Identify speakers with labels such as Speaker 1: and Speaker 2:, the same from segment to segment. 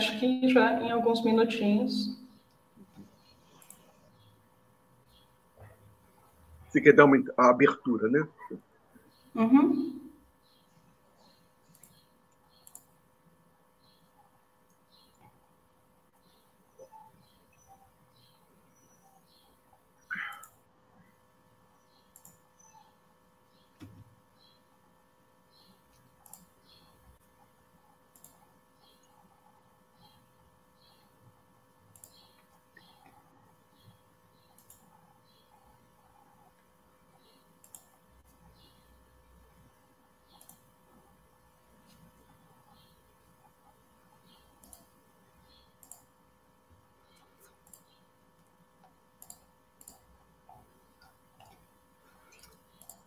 Speaker 1: acho que já em alguns minutinhos.
Speaker 2: Você quer dar uma abertura, né?
Speaker 1: Uhum.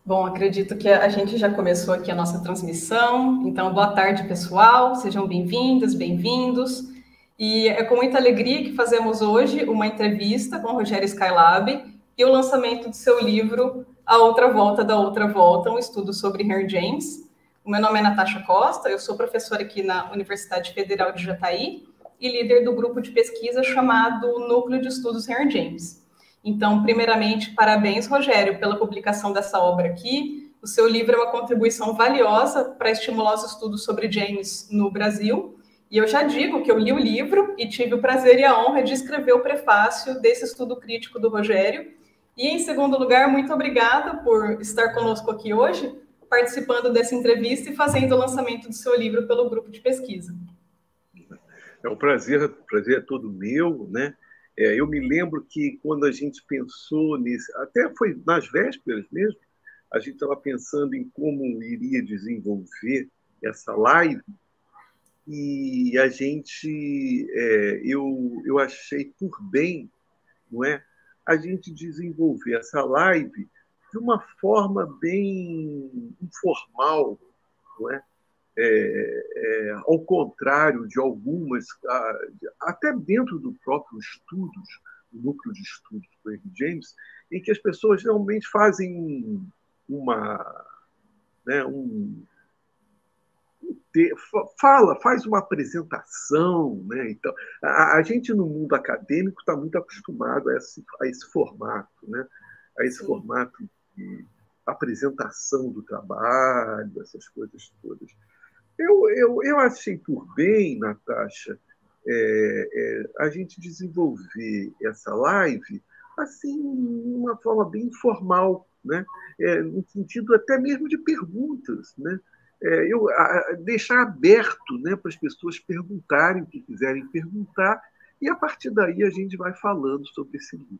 Speaker 1: Bom, acredito que a gente já começou aqui a nossa transmissão. Então, boa tarde, pessoal. Sejam bem-vindas, bem-vindos. E é com muita alegria que fazemos hoje uma entrevista com Rogério Skylab e o lançamento do seu livro A Outra Volta da Outra Volta, um estudo sobre Henry James. O meu nome é Natasha Costa, eu sou professora aqui na Universidade Federal de Jataí e líder do grupo de pesquisa chamado Núcleo de Estudos Henry James. Então, primeiramente, parabéns, Rogério, pela publicação dessa obra aqui. O seu livro é uma contribuição valiosa para estimular os estudos sobre James no Brasil. E eu já digo que eu li o livro e tive o prazer e a honra de escrever o prefácio desse estudo crítico do Rogério. E, em segundo lugar, muito obrigada por estar conosco aqui hoje, participando dessa entrevista e fazendo o lançamento do seu livro pelo grupo de pesquisa.
Speaker 2: É um prazer, prazer é todo meu, né? É, eu me lembro que quando a gente pensou nisso, até foi nas vésperas mesmo, a gente estava pensando em como iria desenvolver essa live e a gente, é, eu, eu achei por bem, não é, a gente desenvolver essa live de uma forma bem informal, não é? É, é, ao contrário de algumas, até dentro do próprio estudos, o núcleo de estudos do Henry James, em que as pessoas realmente fazem uma, né, um, fala, faz uma apresentação, né? Então, a, a gente no mundo acadêmico está muito acostumado a esse, a esse formato, né? A esse Sim. formato de apresentação do trabalho, essas coisas todas. Eu, eu, eu achei por bem, Natasha, é, é, a gente desenvolver essa live assim, de uma forma bem informal, né? É, no sentido até mesmo de perguntas. Né? É, eu, a, deixar aberto né, para as pessoas perguntarem o que quiserem perguntar, e a partir daí a gente vai falando sobre esse livro.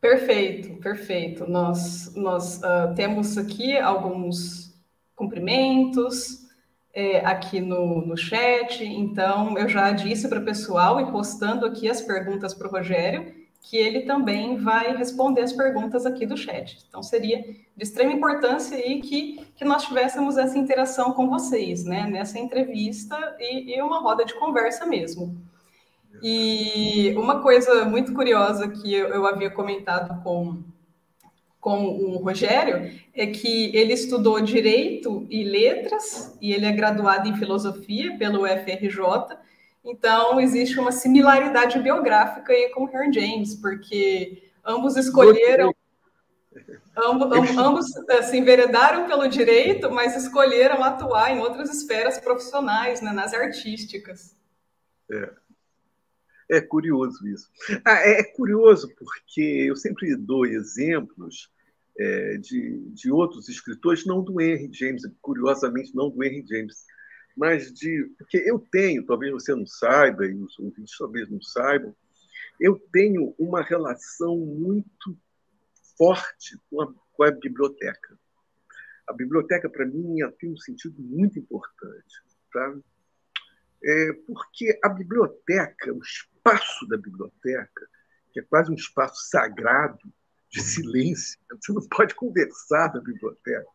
Speaker 1: Perfeito, perfeito. Nós, nós uh, temos aqui alguns cumprimentos é, aqui no, no chat. Então, eu já disse para o pessoal e postando aqui as perguntas para o Rogério, que ele também vai responder as perguntas aqui do chat. Então, seria de extrema importância aí que, que nós tivéssemos essa interação com vocês, né, nessa entrevista e, e uma roda de conversa mesmo. E uma coisa muito curiosa que eu, eu havia comentado com com o Rogério é que ele estudou Direito e Letras, e ele é graduado em Filosofia pelo FRJ, então existe uma similaridade biográfica aí com o Herr James, porque ambos escolheram... Ambos, ambos eh, se enveredaram pelo direito, mas escolheram atuar em outras esferas profissionais, né, nas artísticas.
Speaker 2: É. É curioso isso. Ah, é curioso porque eu sempre dou exemplos é, de, de outros escritores, não do Henry James, curiosamente não do Henry James, mas de. Porque eu tenho, talvez você não saiba, e os ouvintes talvez não saibam, eu tenho uma relação muito forte com a, com a biblioteca. A biblioteca, para mim, tem um sentido muito importante. Tá? É porque a biblioteca, o espaço da biblioteca, que é quase um espaço sagrado, de silêncio, você não pode conversar na biblioteca,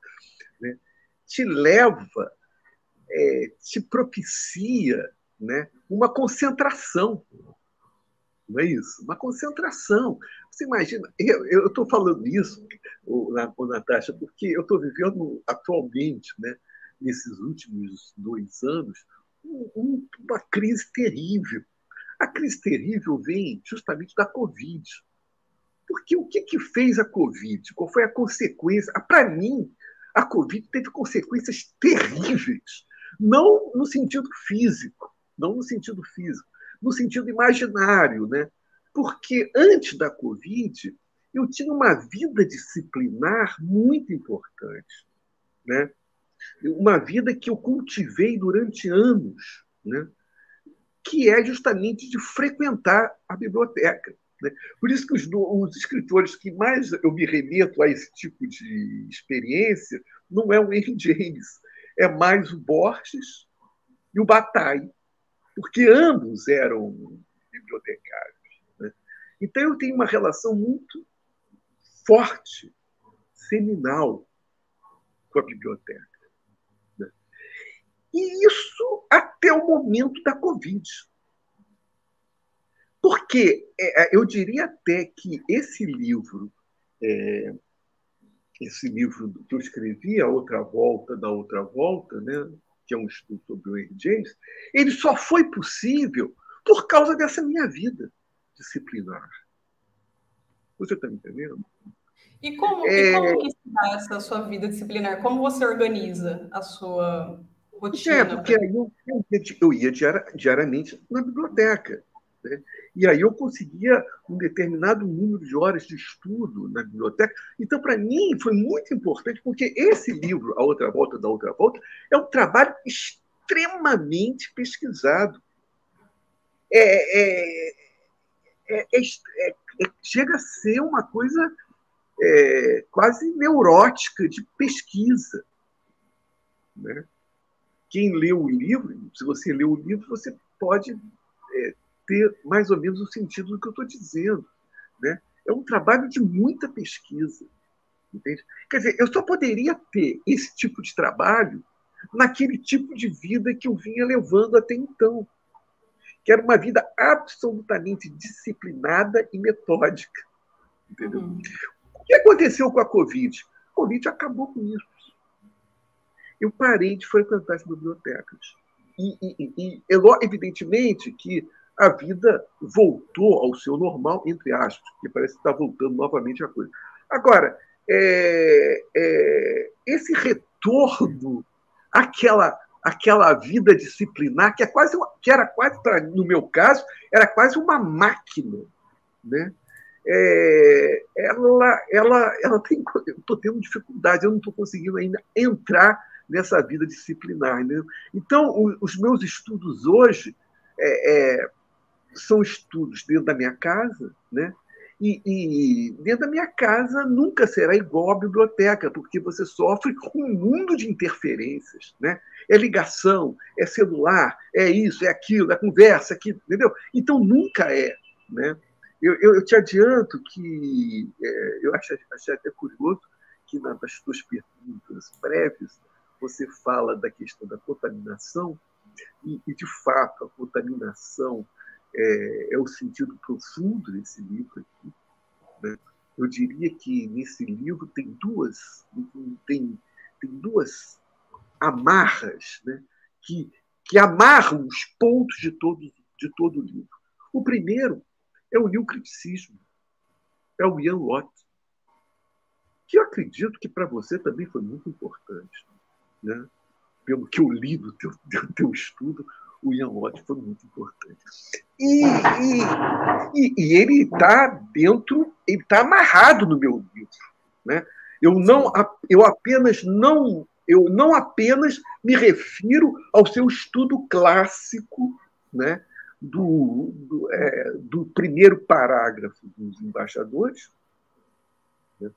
Speaker 2: né? te leva, é, te propicia né, uma concentração. Não é isso? Uma concentração. Você imagina, eu estou falando isso, o, o Natasha, porque eu estou vivendo atualmente, né, nesses últimos dois anos, um, uma crise terrível. A crise terrível vem justamente da Covid. Porque o que, que fez a Covid? Qual foi a consequência? Ah, Para mim, a Covid teve consequências terríveis. Não no sentido físico, não no sentido físico, no sentido imaginário, né? Porque antes da Covid, eu tinha uma vida disciplinar muito importante, né? Uma vida que eu cultivei durante anos, né? Que é justamente de frequentar a biblioteca. Né? Por isso que os, os, escritores que mais eu me remeto a esse tipo de experiência não é o Henry James, é mais o Borges e o Bataille, porque ambos eram bibliotecários. Né? Então eu tenho uma relação muito forte, seminal, com a biblioteca. Né? E isso até o momento da Covid. Porque é, é, eu diria até que esse livro, é, esse livro que eu escrevi, A Outra Volta da Outra Volta, né, que é um estudo sobre o Henry James, ele só foi possível por causa dessa minha vida disciplinar. Você está me entendendo?
Speaker 1: E como, é... e como que se dá essa sua vida disciplinar? Como você organiza a sua rotina?
Speaker 2: É, porque aí eu, eu ia diariamente na biblioteca. Né? E aí eu conseguia um determinado número de horas de estudo na biblioteca. Então, para mim, foi muito importante, porque esse livro, A Outra Volta da Outra Volta, é um trabalho extremamente pesquisado. É, é, é, é, é chega a ser uma coisa é, quase neurótica de pesquisa. Né? Quem lê o livro, se você lê o livro, você pode é, ter mais ou menos o sentido do que eu estou dizendo. Né? É um trabalho de muita pesquisa. Entende? Quer dizer, eu só poderia ter esse tipo de trabalho naquele tipo de vida que eu vinha levando até então, que era uma vida absolutamente disciplinada e metódica. Entendeu? Uhum. O que aconteceu com a Covid? A Covid acabou com isso. Eu parei de frequentar as bibliotecas. E, e, e, evidentemente que a vida voltou ao seu normal, entre aspas, que parece que está voltando novamente a coisa. Agora, é, é, esse retorno àquela, àquela vida disciplinar, que, é quase, que era quase, pra, no meu caso, era quase uma máquina, né? é, ela, ela, ela tem. Estou tendo dificuldade, eu não estou conseguindo ainda entrar nessa vida disciplinar. Entendeu? Então, o, os meus estudos hoje é, é, são estudos dentro da minha casa, né? E, e, dentro da minha casa nunca será igual à biblioteca, porque você sofre um mundo de interferências, né? É ligação, é celular, é isso, é aquilo, é conversa, aqui, entendeu? Então nunca é, né? Eu, eu, eu te adianto que é, eu achei, achei até curioso que nas suas perguntas breves você fala da questão da contaminação e, e de fato, a contaminação é, é, o sentido profundo desse livro aqui. Né? Eu diria que nesse livro tem duas, tem, tem duas amarras né? que, que amarram os pontos de todo, de todo o livro. O primeiro é o new criticismo, é o Ian Watt, que eu acredito que para você também foi muito importante. Né? Pelo que eu li do teu, do teu estudo, o Ian Watt foi muito importante. E, e, e ele está dentro, ele está amarrado no meu livro. Né? Eu, não, eu apenas não eu não apenas me refiro ao seu estudo clássico né, do, do, é, do primeiro parágrafo dos embaixadores, né,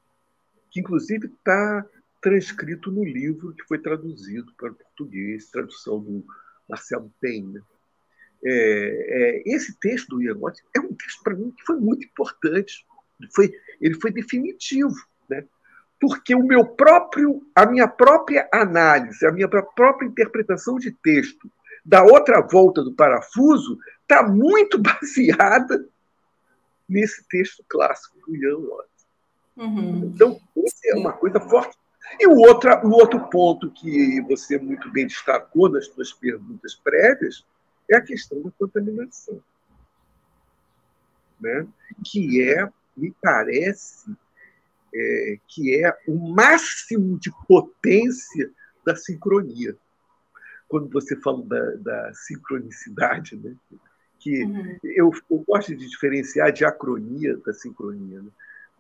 Speaker 2: que inclusive está transcrito no livro que foi traduzido para o português, tradução do Marcelo Penha. É, é, esse texto do Ian Watt é um texto para mim que foi muito importante. Foi, ele foi definitivo, né? porque o meu próprio, a minha própria análise, a minha própria interpretação de texto da outra volta do parafuso está muito baseada nesse texto clássico do Ian Watt. Uhum. Então, isso é uma coisa forte. E o outro, o outro ponto que você muito bem destacou nas suas perguntas prévias é a questão da contaminação. Né? Que é, me parece, é, que é o máximo de potência da sincronia. Quando você fala da, da sincronicidade, né? que uhum. eu, eu, gosto de diferenciar a diacronia da sincronia. Né?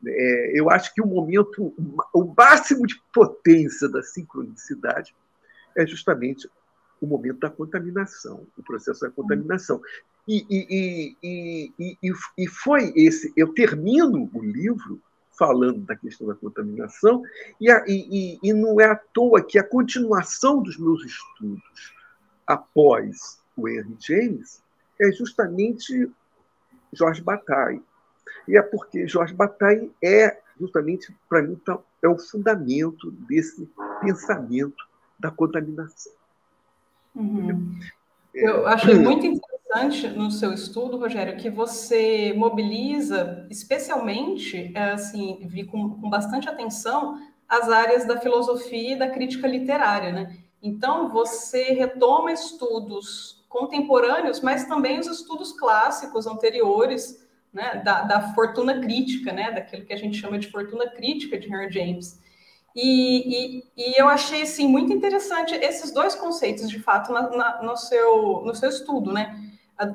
Speaker 2: É, eu acho que o momento, o máximo de potência da sincronicidade é justamente o momento da contaminação, o processo da contaminação. E, e, e, e, foi esse. Eu termino o livro falando da questão da contaminação, e, e, e, não é à toa que a continuação dos meus estudos após o Henry James é justamente Jorge Bataille. E é porque Jorge Bataille é, justamente, para mim, tá, é o fundamento desse pensamento da contaminação.
Speaker 1: Uhum. Eu achei muito interessante no seu estudo, Rogério, que você mobiliza, especialmente, é, assim, vi com, com bastante atenção, as áreas da filosofia e da crítica literária, né? Então, você retoma estudos contemporâneos, mas também os estudos clássicos anteriores, né, da, da fortuna crítica, né, daquilo que a gente chama de fortuna crítica de Henry James. E, e, e, eu achei assim, muito interessante esses dois conceitos, de fato, na, na, no, seu, no seu estudo, né?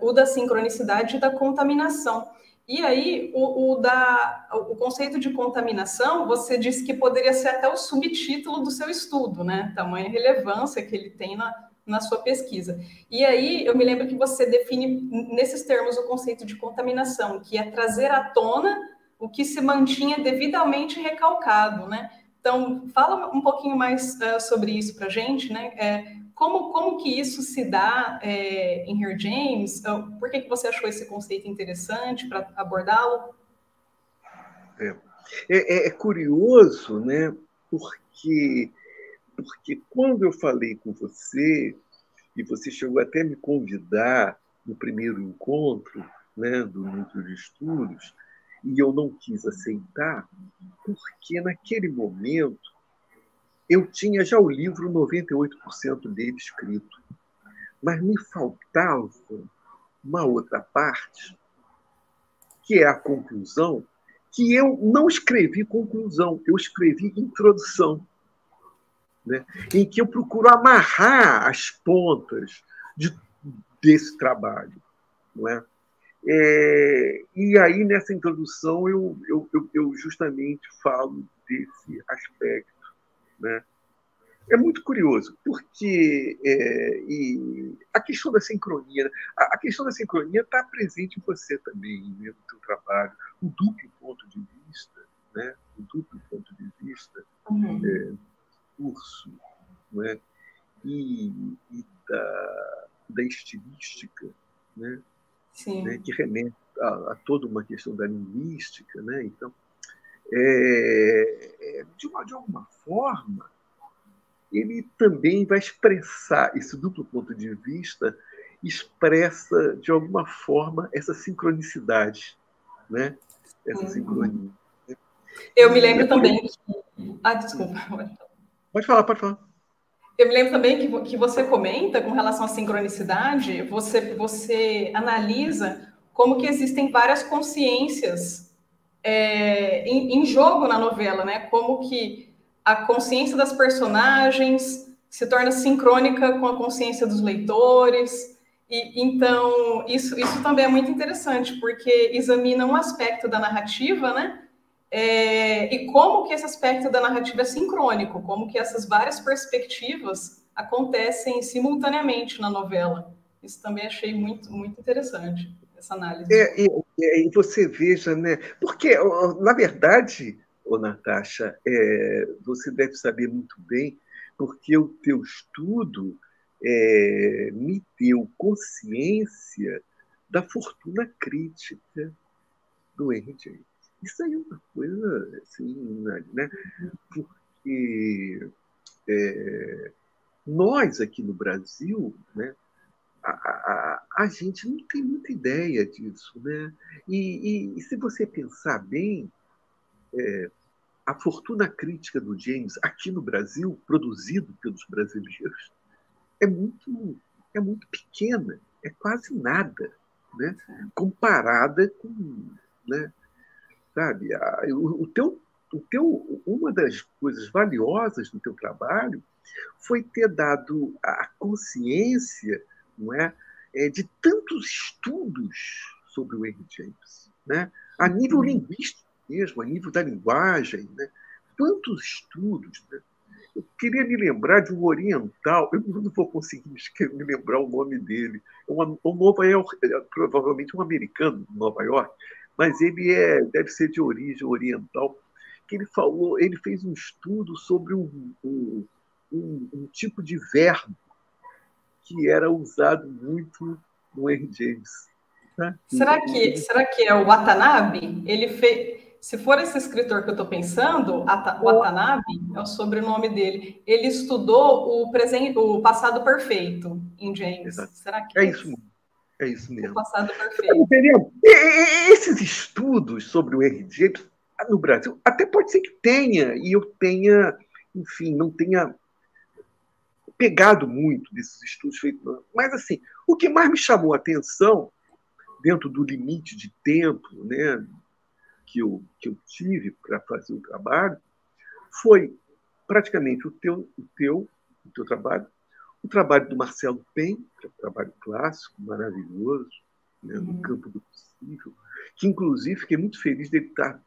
Speaker 1: O da sincronicidade e da contaminação. E aí, o, o, da, o conceito de contaminação, você disse que poderia ser até o subtítulo do seu estudo, né? Tamanha relevância que ele tem na, na sua pesquisa. E aí, eu me lembro que você define nesses termos o conceito de contaminação, que é trazer à tona o que se mantinha devidamente recalcado, né? Então, fala um pouquinho mais uh, sobre isso para a gente, né? É, como, como que isso se dá é, em Here James? Por que, que você achou esse conceito interessante para abordá-lo?
Speaker 2: É. É, é, curioso, né? Porque, porque quando eu falei com você, e você chegou até me convidar no primeiro encontro né, do Núcleo de Estudos, e eu não quis aceitar, porque naquele momento eu tinha já o livro 98% dele escrito, mas me faltava uma outra parte, que é a conclusão, que eu não escrevi conclusão, eu escrevi introdução, né? em que eu procuro amarrar as pontas de, desse trabalho. Não é? É, e aí, nessa introdução, eu, eu, eu, justamente falo desse aspecto. Né? É muito curioso, porque é, a questão da sincronia, né? a, a questão da sincronia está presente em você também, né, no seu trabalho, o duplo ponto de vista, né? o duplo ponto de vista, uhum. é, curso, né? e, e da, da estilística, né? né, que remete a, a, toda uma questão da linguística. Né? Então, é, é, de, uma, de alguma forma, ele também vai expressar esse duplo ponto de vista, expressa de alguma forma essa sincronicidade, né? Essa uhum. sincronia.
Speaker 1: Eu me lembro também. Que... Ah, desculpa.
Speaker 2: Pode falar, pode falar.
Speaker 1: Eu me lembro também que, que você comenta com relação à sincronicidade, você, você analisa como que existem várias consciências é, em, em, jogo na novela, né? Como que a consciência das personagens se torna sincrônica com a consciência dos leitores. E, então, isso, isso também é muito interessante, porque examina um aspecto da narrativa, né? É, e como que esse aspecto da narrativa é sincrônico, como que essas várias perspectivas acontecem simultaneamente na novela. Isso também achei muito, muito interessante, essa análise.
Speaker 2: É, e, e você veja, né? Porque, na verdade, ô Natasha, é, você deve saber muito bem, porque o teu estudo é, me deu consciência da fortuna crítica do Henry James. Isso aí é uma coisa assim, né? Porque é, nós aqui no Brasil, né? A, a, a, gente não tem muita ideia disso, né? E, e, e se você pensar bem, é, a fortuna crítica do James aqui no Brasil, produzido pelos brasileiros, é muito, é muito pequena, é quase nada, né? comparada com. Né? Sabe, a, o, o, teu, o teu, uma das coisas valiosas do teu trabalho foi ter dado a consciência não é, é de tantos estudos sobre o Henry James, né? a nível uhum. linguístico mesmo, a nível da linguagem, né? quantos estudos. Né? Eu queria me lembrar de um oriental, eu não vou conseguir me lembrar o nome dele, é um, um Nova York, é provavelmente um americano de Nova York, mas ele é, deve ser de origem oriental, que ele falou, ele fez um estudo sobre um, um, um, um tipo de verbo que era usado muito no Henry James.
Speaker 1: Né? Será que, será que é o Watanabe? Ele fez. Se for esse escritor que eu estou pensando, Watanabe é o sobrenome dele. Ele estudou o, presente, o passado perfeito em James. Exato. Será que
Speaker 2: é, é isso? É isso mesmo. O
Speaker 1: passado perfeito.
Speaker 2: Esses estudos sobre o Henry James no Brasil, até pode ser que tenha, e eu tenha, enfim, não tenha pegado muito desses estudos feitos. Mas, assim, o que mais me chamou a atenção dentro do limite de tempo né, que, eu, que eu tive para fazer o trabalho, foi praticamente o teu, o teu, o teu trabalho, o trabalho do Marcelo Pen, que é um trabalho clássico, maravilhoso, né, no uhum. campo do possível, que inclusive fiquei muito feliz de ele estar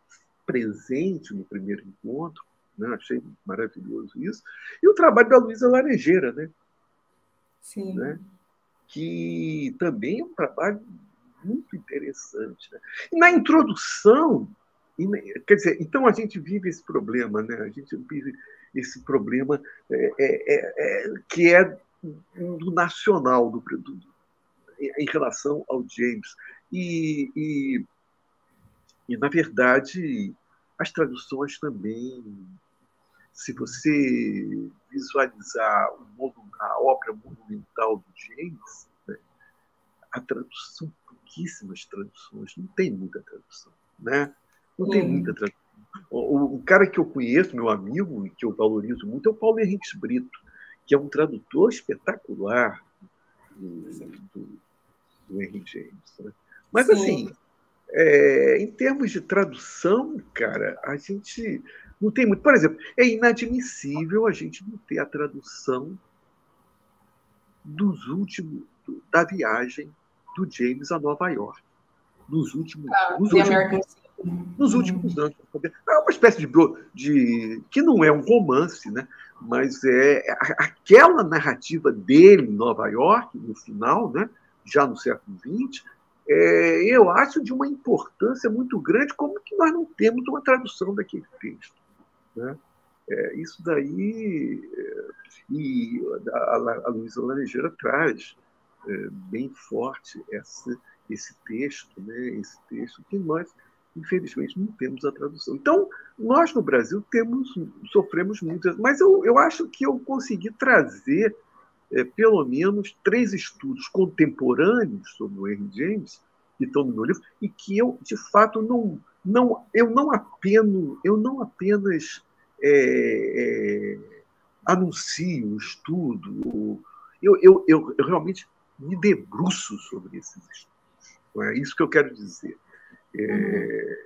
Speaker 2: presente no primeiro encontro, né, achei maravilhoso isso, e o trabalho da Luísa Laranjeira, né?
Speaker 1: Sim.
Speaker 2: Né, que também é um trabalho muito interessante. Né? E na introdução, quer dizer, então a gente vive esse problema, né? A gente vive esse problema é, é, é, é que é do nacional, do, do, em relação ao James. E, e, e, na verdade, as traduções também, se você visualizar a obra monumental do James, né, a tradução pouquíssimas traduções, não tem muita tradução, né? Não tem muita tradução. O, o, cara que eu conheço, meu amigo, e que eu valorizo muito, é o Paulo Henrique Brito, que é um tradutor espetacular do, do, do Henrique James. Né? Mas, Sim. assim, é, em termos de tradução, cara, a gente não tem muito. Por exemplo, é inadmissível a gente não ter a tradução dos últimos da viagem do James a Nova York nos últimos, ah, nos, últimos nos últimos anos. É uma espécie de, de que não é um romance, né? mas é aquela narrativa dele em Nova York, no final, né? já no século XX, é, eu acho de uma importância muito grande, como que nós não temos uma tradução daquele texto. Né? É, isso daí, é, e a, a Luísa Laranjeira traz é, bem forte essa, esse texto, né? esse texto que nós, infelizmente, não temos a tradução. Então, nós no Brasil temos, sofremos muito, mas eu, eu acho que eu consegui trazer é, pelo menos três estudos contemporâneos sobre o Henry James, que estão no meu livro, e que eu, de fato, não, não, eu não apenas, eu não apenas é, é, anuncio, estudo, eu, eu, eu, eu realmente me debruço sobre esses estudos. É isso que eu quero dizer. É,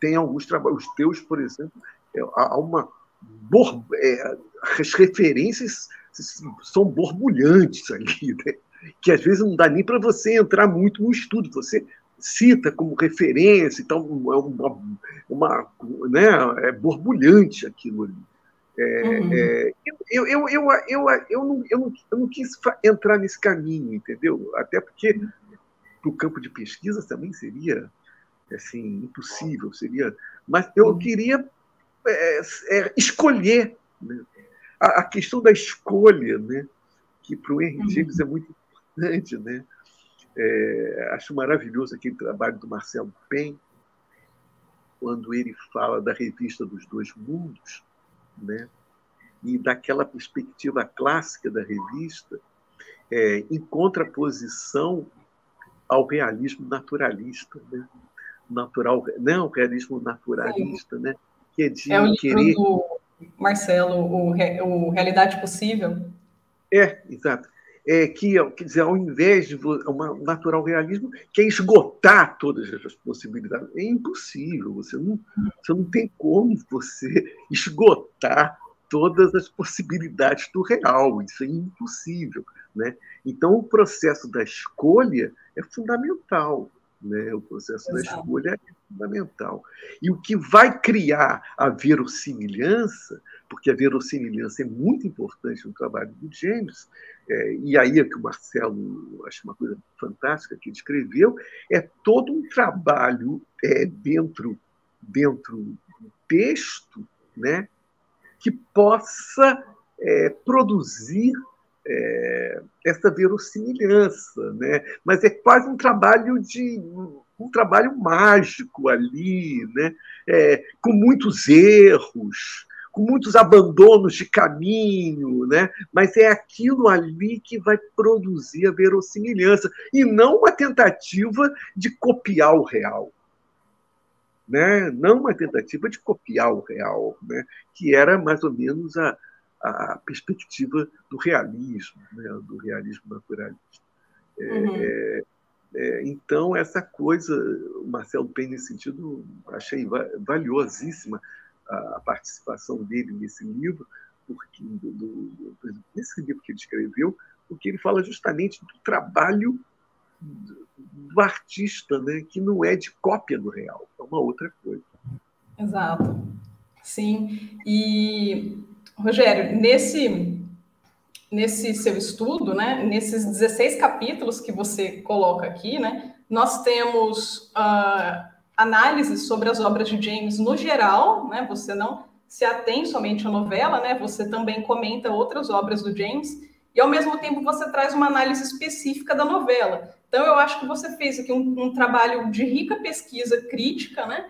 Speaker 2: tem alguns trabalhos, os teus, por exemplo, é, há uma é, as referências são borbulhantes ali, né? que às vezes não dá nem para você entrar muito no estudo. Você cita como referência, então é uma, uma, né, é borbulhante aquilo ali. É, uhum. é, eu, eu, eu, eu, eu, não, eu, não, eu não quis entrar nesse caminho, entendeu? Até porque para o campo de pesquisa também seria assim, impossível, seria. Mas eu uhum. queria é, é, escolher né? a, a, questão da escolha, né? que para o Henry uhum. James é muito importante. Né? É, acho maravilhoso aquele trabalho do Marcelo Pen, quando ele fala da revista dos dois mundos, né? e daquela perspectiva clássica da revista, é, em contraposição ao realismo naturalista, né? natural, não, o realismo naturalista, Sim. né?
Speaker 1: Que é de é o livro querer... do Marcelo, o, o Realidade Possível.
Speaker 2: É, exato. É que, quer dizer, ao invés de um natural realismo, que é esgotar todas as possibilidades. É impossível, você não, você não tem como você esgotar todas as possibilidades do real, isso é impossível. Né? Então, o processo da escolha é fundamental. Né? O processo Exato. da escolha é fundamental. E o que vai criar a verossimilhança, porque a verossimilhança é muito importante no trabalho do James, é, e aí é que o Marcelo, acho uma coisa fantástica que escreveu, é todo um trabalho é, dentro, dentro do texto né, que possa é, produzir é, essa verossimilhança, né? Mas é quase um trabalho de um trabalho mágico ali, né? É, com muitos erros, com muitos abandonos de caminho, né? Mas é aquilo ali que vai produzir a verossimilhança e não uma tentativa de copiar o real. Né? Não uma tentativa de copiar o real, né? que era mais ou menos a, a perspectiva do realismo, né, do realismo naturalista. É, uhum. É, é, então, essa coisa, o Marcelo Pen, nesse sentido, achei valiosíssima a, a participação dele nesse livro, porque do, do, nesse livro que ele escreveu, porque ele fala justamente do trabalho do artista, né, que não é de cópia do real, é uma outra coisa.
Speaker 1: Exato. Sim. E Rogério, nesse, nesse seu estudo, né, nesses 16 capítulos que você coloca aqui, né, nós temos uh, análises sobre as obras de James no geral, né, você não se atém somente à novela, né, você também comenta outras obras do James, e ao mesmo tempo você traz uma análise específica da novela. Então, eu acho que você fez aqui um, um trabalho de rica pesquisa crítica, né,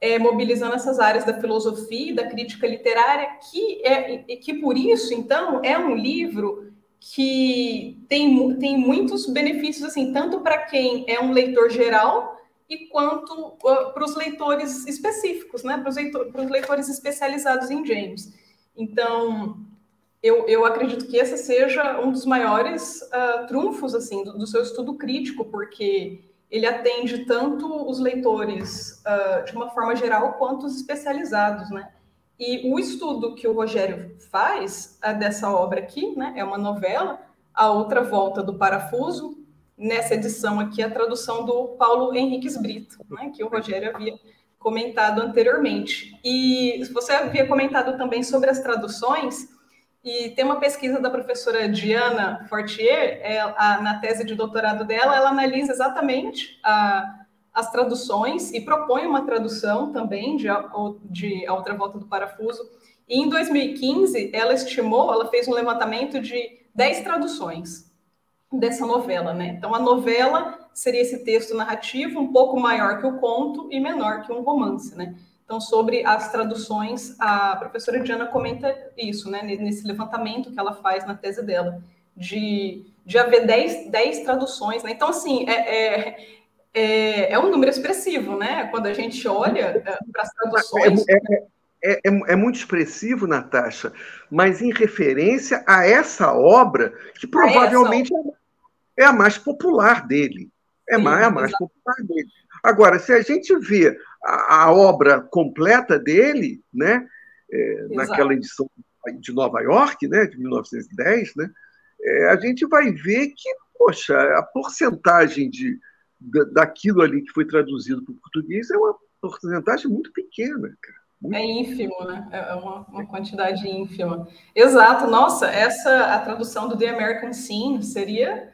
Speaker 1: é, mobilizando essas áreas da filosofia e da crítica literária, que, é, que por isso, então, é um livro que tem, tem muitos benefícios, assim, tanto para quem é um leitor geral e quanto uh, para os leitores específicos, né, para os leitor, leitores especializados em James. Então, eu, eu acredito que esse seja um dos maiores uh, trunfos, assim, do, do seu estudo crítico, porque ele atende tanto os leitores uh, de uma forma geral quanto os especializados, né? E o estudo que o Rogério faz uh, dessa obra aqui, né, é uma novela, A Outra Volta do Parafuso, nessa edição aqui a tradução do Paulo Henriques Brito, né, que o Rogério havia comentado anteriormente. E você havia comentado também sobre as traduções, e tem uma pesquisa da professora Diana Fortier, é, na tese de doutorado dela, ela analisa exatamente a, as traduções e propõe uma tradução também de, de A Outra Volta do Parafuso. E em 2015, ela estimou, ela fez um levantamento de 10 traduções dessa novela, né? Então, a novela seria esse texto narrativo um pouco maior que o conto e menor que um romance, né? Então, sobre as traduções, a professora Diana comenta isso, né, nesse levantamento que ela faz na tese dela, de, de haver 10, 10 traduções. Né? Então, assim, é, é, é, é, um número expressivo, né? Quando a gente olha é, para as traduções.
Speaker 2: É, é, é, é, muito expressivo, Natasha, mas em referência a essa obra, que provavelmente é a mais popular dele. É Sim, mais, a mais popular dele. Agora, se a gente vê a, a obra completa dele, né, é, naquela edição de Nova York, né, de 1910, né, é, a gente vai ver que, poxa, a porcentagem de, daquilo ali que foi traduzido para o português é uma porcentagem muito pequena, cara.
Speaker 1: Muito é ínfimo, né? É uma, uma, quantidade ínfima. Exato. Nossa, essa a tradução do The American Scene seria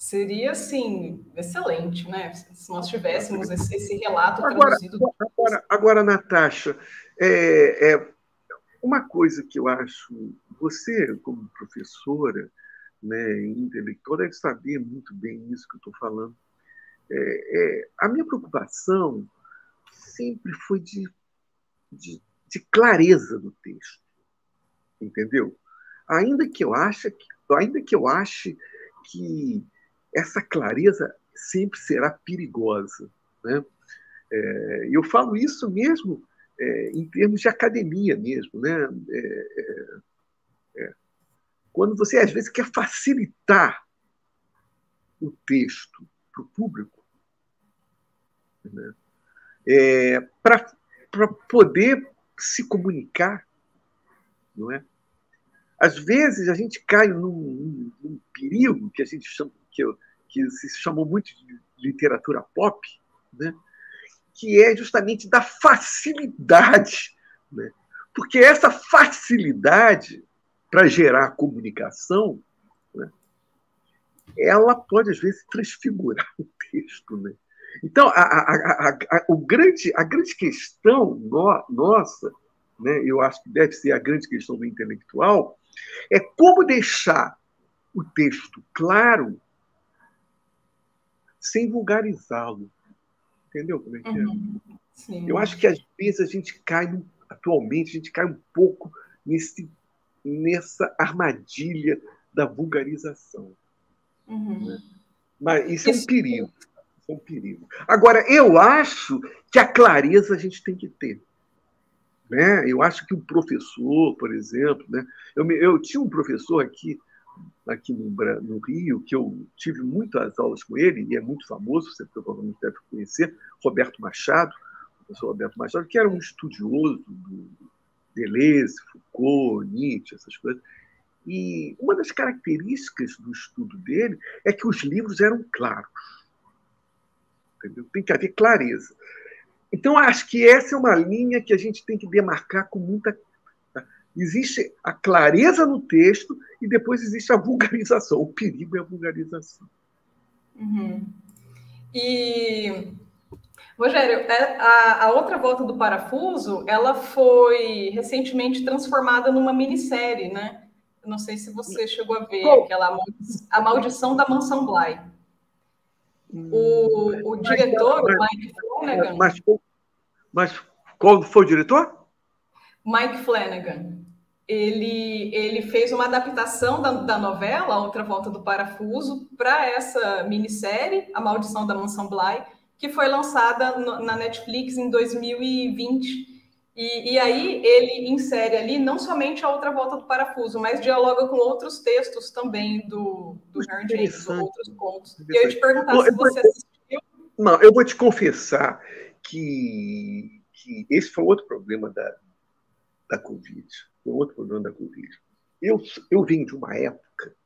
Speaker 1: Seria, assim, excelente, né? Se nós tivéssemos esse, esse relato
Speaker 2: agora,
Speaker 1: traduzido.
Speaker 2: Agora, agora Natasha, é, é, uma coisa que eu acho, você, como professora, né, intelectual, deve saber muito bem isso que eu estou falando. É, é, a minha preocupação sempre foi de, de, de, clareza do texto, entendeu? Ainda que eu ache que, ainda que eu ache que essa clareza sempre será perigosa. Né? É, eu falo isso mesmo é, em termos de academia mesmo, né? É, é, é. quando você às vezes quer facilitar o texto para o público, né? É, para poder se comunicar, não é? Às vezes a gente cai num, num perigo que a gente chama, que, que se chamou muito de literatura pop, né? que é justamente da facilidade. Né? Porque essa facilidade para gerar comunicação, né? ela pode, às vezes, transfigurar o texto. Né? Então, a, a, a, o grande, a grande questão no, nossa, né, eu acho que deve ser a grande questão do intelectual, é como deixar o texto claro sem vulgarizá-lo. Entendeu como é que é? Uhum. Eu acho que às vezes a gente cai, atualmente, a gente cai um pouco nesse, nessa armadilha da vulgarização. Uhum. Né? Mas isso, isso é um perigo. Isso é um perigo. Agora, eu acho que a clareza a gente tem que ter. Né? Eu acho que um professor, por exemplo, né? eu, eu tinha um professor aqui aqui no, no, Rio, que eu tive muitas aulas com ele, e é muito famoso, você provavelmente deve conhecer, Roberto Machado, o professor Roberto Machado, que era um estudioso do Deleuze, Foucault, Nietzsche, essas coisas. E uma das características do estudo dele é que os livros eram claros. Entendeu? Tem que haver clareza. Então, acho que essa é uma linha que a gente tem que demarcar com muita Existe a clareza no texto e depois existe a vulgarização. O perigo é a vulgarização.
Speaker 1: Uhum. E, Rogério, é, a, a, outra volta do parafuso, ela foi recentemente transformada numa minissérie, né? não sei se você chegou a ver aquela A Maldição da Mansão Bly. O, o diretor, mas, Mike Flanagan.
Speaker 2: Mas, mas qual foi o diretor?
Speaker 1: Mike Flanagan. Ele, ele fez uma adaptação da, da novela Outra Volta do Parafuso para essa minissérie, A Maldição da Mansão Bly, que foi lançada no, na Netflix em 2020. E, e, aí ele insere ali não somente a Outra Volta do Parafuso, mas dialoga com outros textos também do, do Henry James, outros contos. E eu ia te perguntar se você assistiu.
Speaker 2: Não, eu vou te confessar que, que esse foi outro problema da, da Covid. Foi outro problema da Covid. Eu, eu vim de uma época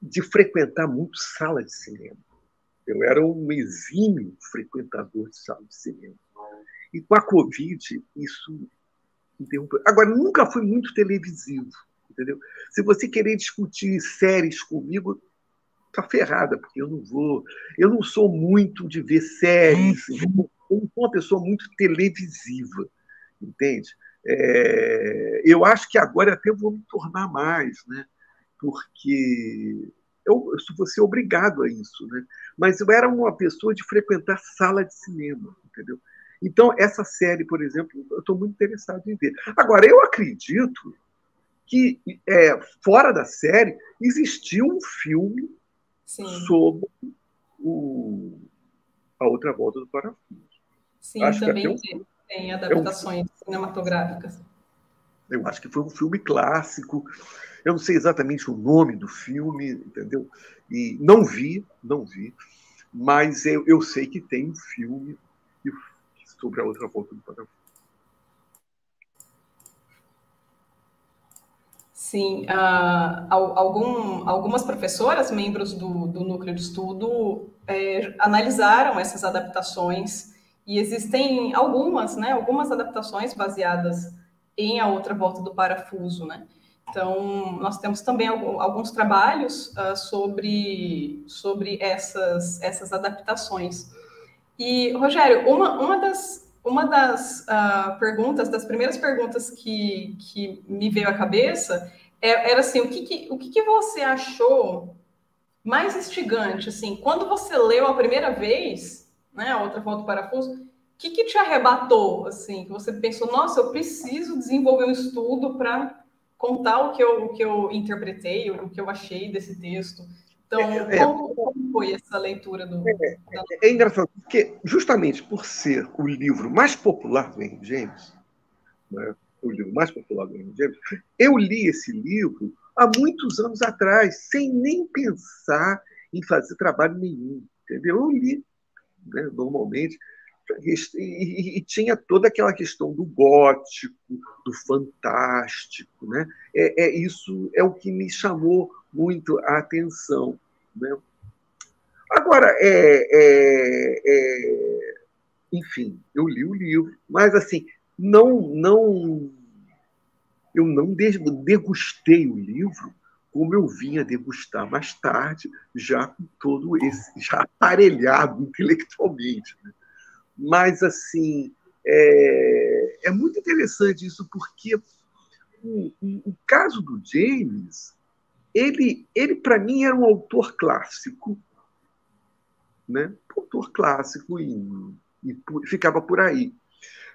Speaker 2: de frequentar muito sala de cinema. Eu era um exímio frequentador de sala de cinema. E com a Covid, isso interrompeu. Agora, nunca fui muito televisivo, entendeu? Se você querer discutir séries comigo, tá ferrada, porque eu não vou. Eu não sou muito de ver séries. Eu não sou uma pessoa muito televisiva entende? É, eu acho que agora até vou me tornar mais, né? porque eu, eu vou ser obrigado a isso. Né? Mas eu era uma pessoa de frequentar sala de cinema, entendeu? Então, essa série, por exemplo, eu estou muito interessado em ver. Agora, eu acredito que, é, fora da série, existiu um filme Sim. sobre o, a outra volta do parafuso.
Speaker 1: Sim, Acho também que um, tem adaptações um... cinematográficas.
Speaker 2: Eu acho que foi um filme clássico. Eu não sei exatamente o nome do filme, entendeu? E não vi, não vi, mas eu, eu sei que tem um filme sobre a outra volta do Paraguai.
Speaker 1: Sim, uh, algum, algumas professoras, membros do, do núcleo de estudo, é, analisaram essas adaptações e existem algumas, né, algumas adaptações baseadas em A Outra Volta do Parafuso, né? Então, nós temos também alguns trabalhos uh, sobre, sobre essas, essas adaptações. E, Rogério, uma, uma das, uma das uh, perguntas, das primeiras perguntas que, que me veio à cabeça é, era assim, o que, que o que, que, você achou mais instigante, assim, quando você leu a primeira vez, né? A outra volta do parafuso. O que, que te arrebatou, assim, que você pensou, nossa, eu preciso desenvolver um estudo para contar o que, eu, o que eu interpretei, o que eu achei desse texto? Então, é, é, como, como, foi essa leitura do. É,
Speaker 2: é, é, engraçado, porque justamente por ser o livro mais popular do Henry James, né, o livro mais popular do Henry James, eu li esse livro há muitos anos atrás, sem nem pensar em fazer trabalho nenhum. Entendeu? Eu li, né, normalmente. E, e, tinha toda aquela questão do gótico, do fantástico, né? É, é isso é o que me chamou muito a atenção. Né? Agora, é, é, é, enfim, eu li o livro, mas assim, não, não, eu não degustei o livro como eu vinha degustar mais tarde, já com todo esse, já aparelhado intelectualmente. Né? Mas, assim, é, é muito interessante isso, porque o, o, o caso do James ele, ele para mim, era um autor clássico, né? autor clássico e, e ficava por aí.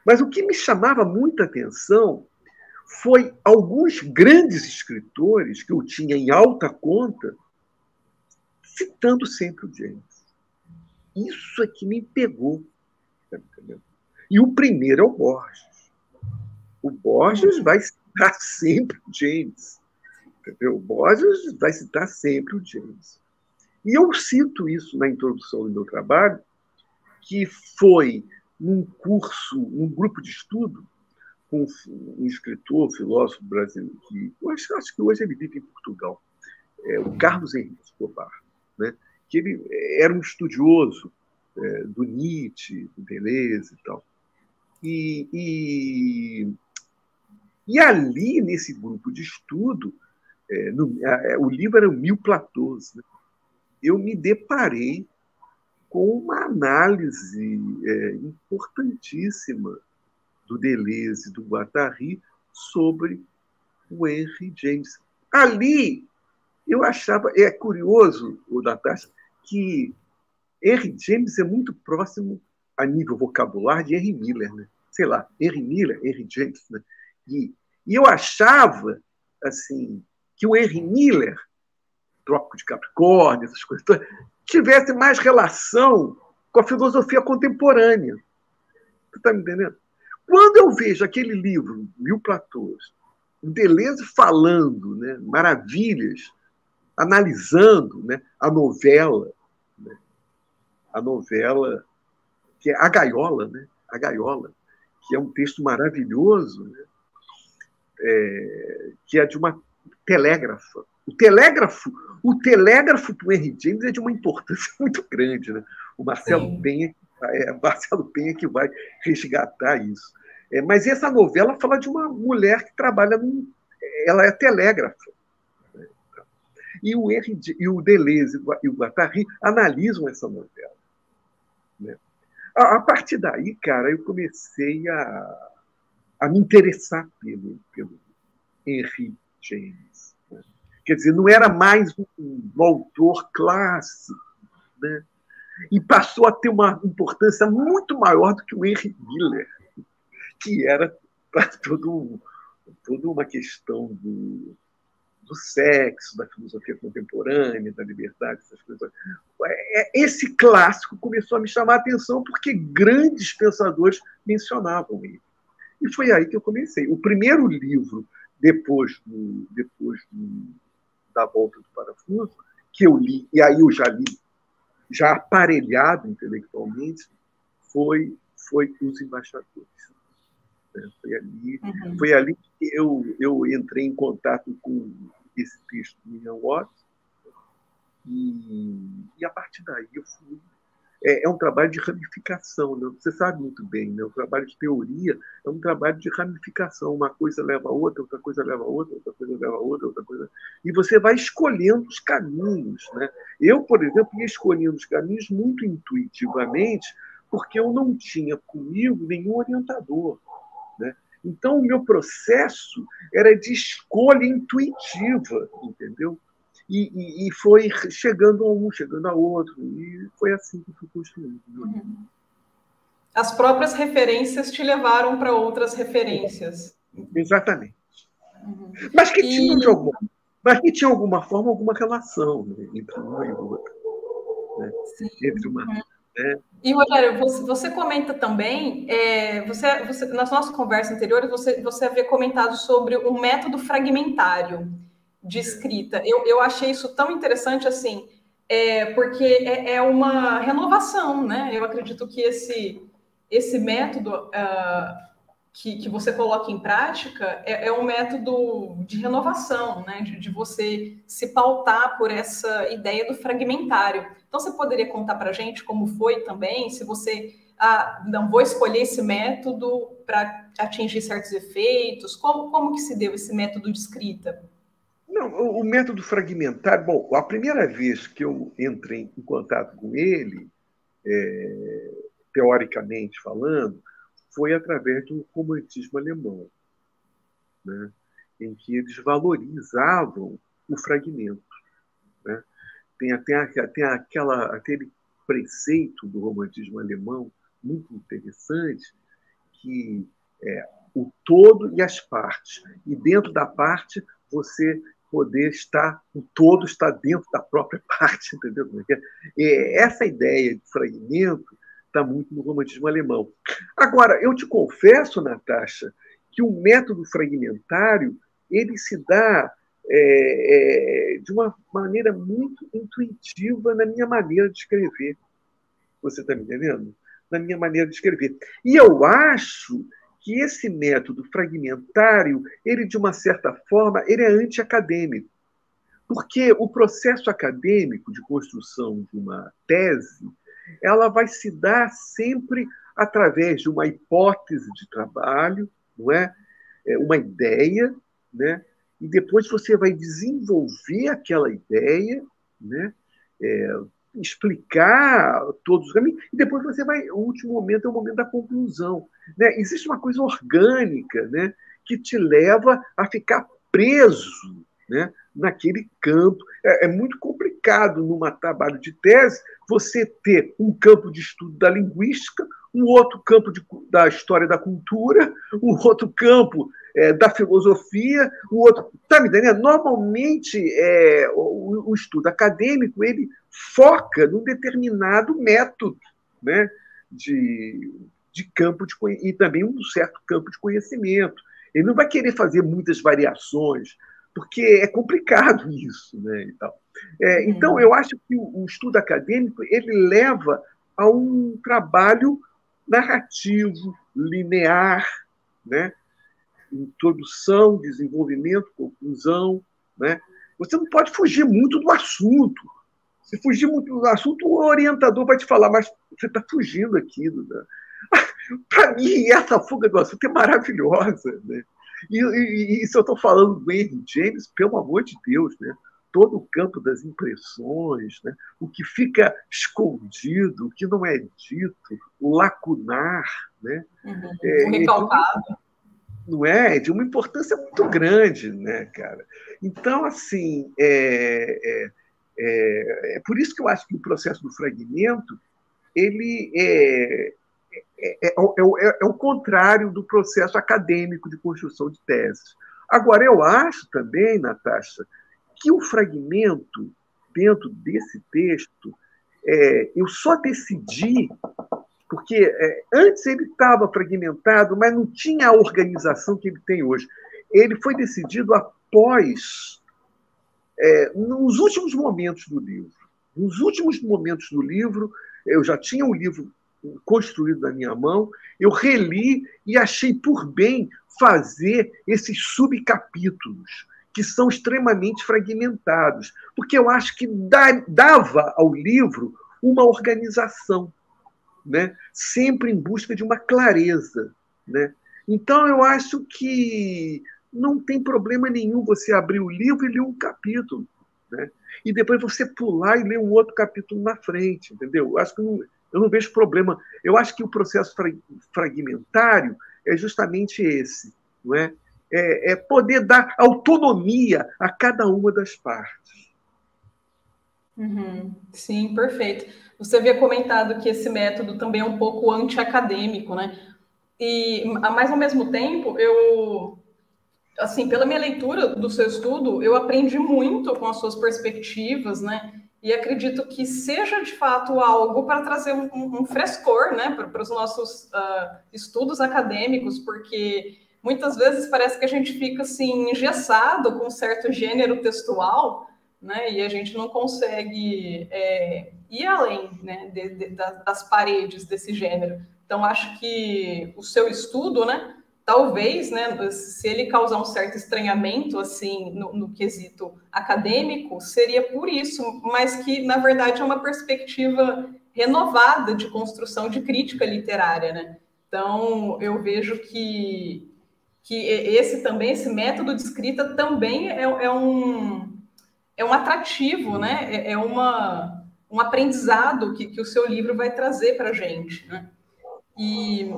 Speaker 2: Mas o que me chamava muita atenção foi alguns grandes escritores que eu tinha em alta conta citando sempre o James. Isso é que me pegou. E o primeiro é o Borges. O Borges vai citar sempre o James. Entendeu? O Borges vai citar sempre o James. E eu cito isso na introdução do meu trabalho, que foi num curso, num grupo de estudo, com um escritor, filósofo brasileiro, que eu acho, que hoje ele vive em Portugal, é, o Carlos Henrique Escobar, né? que ele era um estudioso é, do Nietzsche, do Deleuze e tal. E, e, e ali, nesse grupo de estudo, é, no, é, o livro era Mil Platôs. Né? Eu me deparei com uma análise é, importantíssima do Deleuze, do Guattari, sobre o Henry James. Ali, eu achava, é curioso, o Natasha, que Henry James é muito próximo a nível vocabulário de Henry Miller, né? Sei lá, Henry Miller, Henry James, né? E, e eu achava, assim, que o Henry Miller, Trópico de Capricórnio, essas coisas, tivesse mais relação com a filosofia contemporânea. Você está me entendendo? Quando eu vejo aquele livro, Mil Platôs, o Deleuze falando né, maravilhas, analisando né, a novela, né, a novela que é A Gaiola, né, A Gaiola, que é um texto maravilhoso, né, é, que é de uma telégrafo. O telégrafo, o telégrafo do Henry James é de uma importância muito grande, né? O Marcelo Sim. Penha, é, Marcelo Penha que vai resgatar isso. É, mas essa novela fala de uma mulher que trabalha num, ela é telégrafa. E o, Henry, e o Deleuze e o Guattari analisam essa novela. Né? A, a, partir daí, cara, eu comecei a, a me interessar pelo, pelo Henry James. Né? Quer dizer, não era mais um, um autor clássico, né? E passou a ter uma importância muito maior do que o Henry Miller, que era para todo, toda uma questão do, do sexo, da filosofia contemporânea, da liberdade, essas coisas. É, esse clássico começou a me chamar a atenção porque grandes pensadores mencionavam ele. E foi aí que eu comecei. O primeiro livro depois, do, depois do, da volta do parafuso, que eu li, e aí eu já li, já aparelhado intelectualmente, foi, foi Os Embaixadores. É, foi ali, uhum. foi ali que eu, eu entrei em contato com esse texto do Ian Watts, e, e a partir daí eu fui é, é um trabalho de ramificação. Né? Você sabe muito bem, né? o trabalho de teoria é um trabalho de ramificação. Uma coisa leva a outra, outra coisa leva a outra, outra coisa leva a outra, outra coisa. E você vai escolhendo os caminhos. Né? Eu, por exemplo, ia escolhendo os caminhos muito intuitivamente, porque eu não tinha comigo nenhum orientador. Né? Então, o meu processo era de escolha intuitiva, entendeu? E, e, e, foi chegando a um, chegando a outro, e foi assim que fui construindo. Uhum.
Speaker 1: As próprias referências te levaram para outras referências.
Speaker 2: Exatamente. Uhum. Mas que e... tinham de alguma mas que tinha alguma forma, alguma relação né, entre uma e outra. Né? Entre uma, uhum.
Speaker 1: né? E, Rogério, você, você comenta também, é, você, você, nas nossas conversas anteriores, você, você havia comentado sobre o método fragmentário de escrita. Eu, eu achei isso tão interessante, assim, é, porque é, é uma renovação, né? Eu acredito que esse, esse método uh, que, que você coloca em prática é, é um método de renovação, né? De, de, você se pautar por essa ideia do fragmentário. Então, você poderia contar para gente como foi também, se você ah, não vou escolher esse método para atingir certos efeitos, como, como que se deu esse método de escrita?
Speaker 2: Não, o, método fragmentário, bom, a primeira vez que eu entrei em contato com ele, é, teoricamente falando, foi através do romantismo alemão, né? em que eles valorizavam o fragmento. Né? Tem até tem aquela, aquele preceito do romantismo alemão muito interessante que é o todo e as partes. E dentro da parte você poder estar, o todo está dentro da própria parte, entendeu? E essa ideia de fragmento está muito no romantismo alemão. Agora, eu te confesso, Natasha, que o método fragmentário ele se dá é, é, de uma maneira muito intuitiva na minha maneira de escrever. Você está me entendendo? Na minha maneira de escrever. E eu acho que esse método fragmentário, ele de uma certa forma, ele é anti-acadêmico. Porque o processo acadêmico de construção de uma tese, ela vai se dar sempre através de uma hipótese de trabalho, não é? é uma ideia, né? E depois você vai desenvolver aquela ideia, né? É, explicar todos os caminhos, e depois você vai. O último momento é o momento da conclusão. Né? Existe uma coisa orgânica né? que te leva a ficar preso né? naquele campo. É, é muito complicado, num trabalho de tese, você ter um campo de estudo da linguística, um outro campo de, da história da cultura, um outro campo é, da filosofia, um outro. Está me entendendo? Normalmente, é, o, o, estudo acadêmico ele foca num determinado método né, de, de campo de, e também um certo campo de conhecimento. Ele não vai querer fazer muitas variações, porque é complicado isso. Né, e tal. É, uhum. então, eu acho que o, o estudo acadêmico ele leva a um trabalho narrativo, linear, né? introdução, desenvolvimento, conclusão. Né? Você não pode fugir muito do assunto. Se fugir muito do assunto, o orientador vai te falar, mas você está fugindo aqui. Né? Para mim, essa fuga do assunto é maravilhosa. Né? E, e, e se eu estou falando do Henry James, pelo amor de Deus, né? todo o campo das impressões, né? o que fica escondido, o que não é dito, o lacunar. Né?
Speaker 1: Uhum. É, o recalcado.
Speaker 2: É não é? De uma importância muito grande, né, cara? Então, assim, é, é, é, é por isso que eu acho que o processo do fragmento ele é, é, é, é, é o contrário do processo acadêmico de construção de teses. Agora, eu acho também, Natasha, que o fragmento, dentro desse texto, é, eu só decidi porque é, antes ele estava fragmentado, mas não tinha a organização que ele tem hoje. Ele foi decidido após, é, nos últimos momentos do livro. Nos últimos momentos do livro, eu já tinha o livro construído na minha mão, eu reli e achei por bem fazer esses subcapítulos, que são extremamente fragmentados, porque eu acho que dava ao livro uma organização né? sempre em busca de uma clareza. Né? Então, eu acho que não tem problema nenhum você abrir o livro e ler um capítulo. Né? E depois você pular e ler um outro capítulo na frente, entendeu? Eu acho que não, eu não vejo problema. Eu acho que o processo fragmentário é justamente esse, não é? É, é poder dar autonomia a cada uma das partes.
Speaker 1: Uhum. Sim, perfeito. Você havia comentado que esse método também é um pouco anti-acadêmico, né? E, mas ao mesmo tempo, eu assim, pela minha leitura do seu estudo, eu aprendi muito com as suas perspectivas, né? E acredito que seja de fato algo para trazer um, um, frescor, né, para, os nossos uh, estudos acadêmicos, porque muitas vezes parece que a gente fica assim engessado com um certo gênero textual, né? E a gente não consegue é, ir além, né, de, de, das paredes desse gênero. Então acho que o seu estudo, né, talvez, né, se ele causar um certo estranhamento assim no, no, quesito acadêmico, seria por isso, mas que na verdade é uma perspectiva renovada de construção de crítica literária, né? Então eu vejo que que esse também esse método de escrita também é, é um é um atrativo, né? É, é uma um aprendizado que, que o seu livro vai trazer para a gente, né? E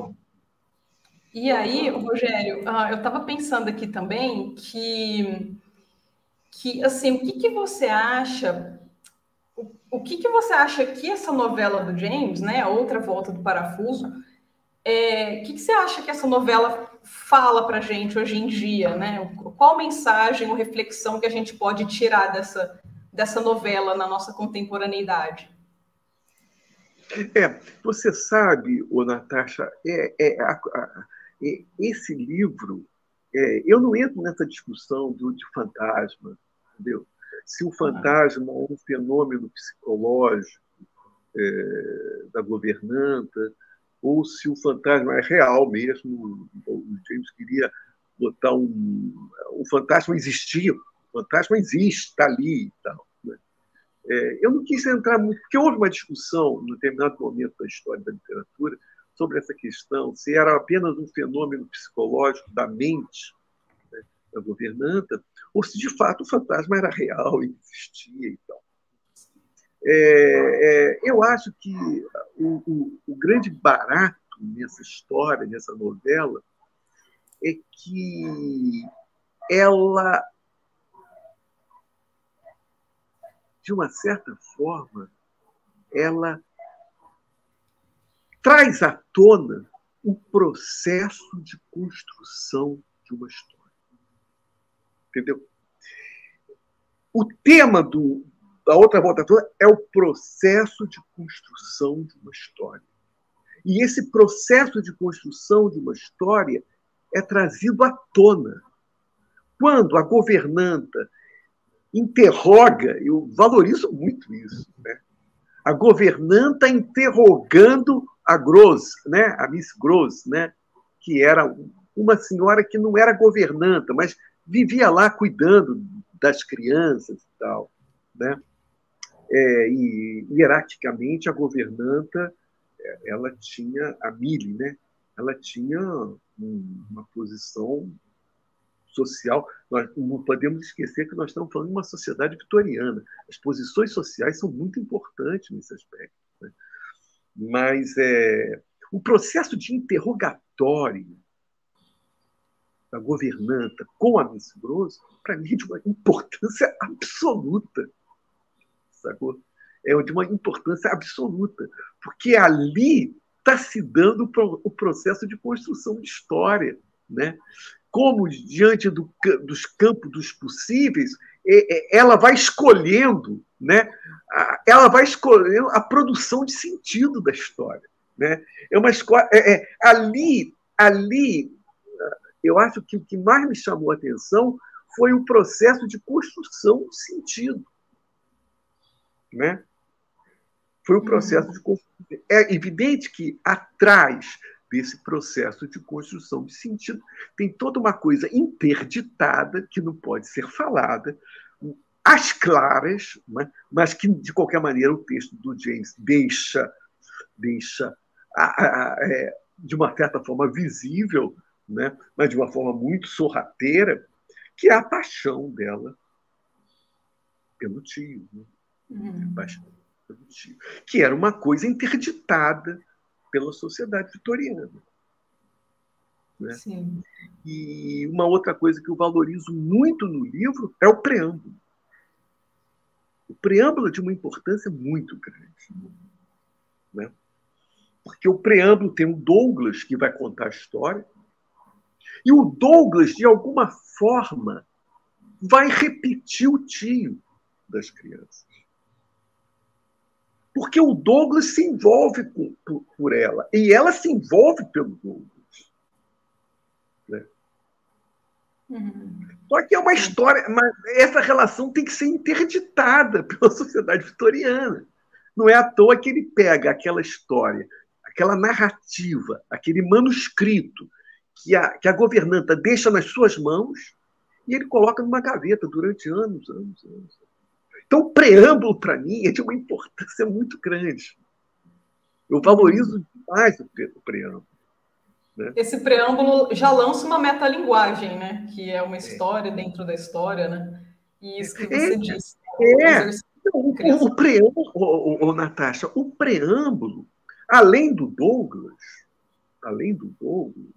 Speaker 1: e aí, Rogério, uh, eu estava pensando aqui também que, que assim, o que, que você acha? O, o que, que você acha que essa novela do James, né, a outra volta do parafuso, é, o que, que você acha que essa novela fala para gente hoje em dia, né? Qual mensagem ou reflexão que a gente pode tirar dessa, dessa novela na nossa contemporaneidade?
Speaker 2: É, você sabe, ô Natasha, é, é a, a, esse livro, é, eu não entro nessa discussão do, de fantasma, entendeu? Se o fantasma é um fenômeno psicológico é, da governanta, ou se o fantasma é real mesmo. O James queria botar um. O fantasma existia, o fantasma existe, está ali e tal. Né? É, eu não quis entrar muito, porque houve uma discussão, em determinado momento da história da literatura, sobre essa questão, se era apenas um fenômeno psicológico da mente né, da governanta, ou se de fato o fantasma era real e existia e tal. É, é, eu acho que o, o, o, grande barato nessa história, nessa novela, é que ela, de uma certa forma, ela traz à tona o processo de construção de uma história. Entendeu? O tema do, da outra volta toda é o processo de construção de uma história. E esse processo de construção de uma história é trazido à tona. Quando a governanta interroga, eu valorizo muito isso, né? a governanta interrogando a Gross, né? a Miss Gross, né? que era uma senhora que não era governanta, mas vivia lá cuidando das crianças e tal. Né? É, e hierarquicamente a governanta ela tinha a Mili, né? Ela tinha uma posição social. Nós não podemos esquecer que nós estamos falando de uma sociedade vitoriana. As posições sociais são muito importantes nesse aspecto. Mas é, o processo de interrogatório da governanta com a Miss Grosso, para mim, é de uma importância absoluta. Sacou? É de uma importância absoluta, porque ali está se dando o processo de construção de história. Né? Como, diante do, dos campos dos possíveis, ela vai escolhendo né? ela vai escolher a produção de sentido da história. Né? É uma escola, é, é, ali, ali, eu acho que o que mais me chamou a atenção foi o processo de construção de sentido. Né? Foi o processo de É evidente que atrás desse processo de construção de sentido tem toda uma coisa interditada que não pode ser falada, às claras, né? mas que, de qualquer maneira, o texto do James deixa, deixa a, a, a, é, de uma certa forma visível, né? mas de uma forma muito sorrateira, que é a paixão dela pelo tio. Né? Uhum. paixão pelo tio. Que era uma coisa interditada pela sociedade vitoriana. Né? E uma outra coisa que eu valorizo muito no livro é o preâmbulo o preâmbulo é de uma importância muito grande. Né? Porque o preâmbulo tem o Douglas, que vai contar a história, E o Douglas, de alguma forma, vai repetir o tio das crianças. Porque o Douglas se envolve com, por, por, ela, e ela se envolve pelo Douglas. Né? Uhum. Só que é uma história, mas essa relação tem que ser interditada pela sociedade vitoriana. Não é à toa que ele pega aquela história, aquela narrativa, aquele manuscrito que a, que a governanta deixa nas suas mãos e ele coloca numa gaveta durante anos, anos, anos. Então, o preâmbulo, para mim, é de uma importância muito grande. Eu valorizo demais o preâmbulo.
Speaker 1: Né? Esse preâmbulo já lança uma metalinguagem, né? que é uma história é. dentro da história. Né? E isso que você é, disse.
Speaker 2: É. O, o, preâmbulo, o, o, Natasha, o preâmbulo, além do Douglas, além do Douglas,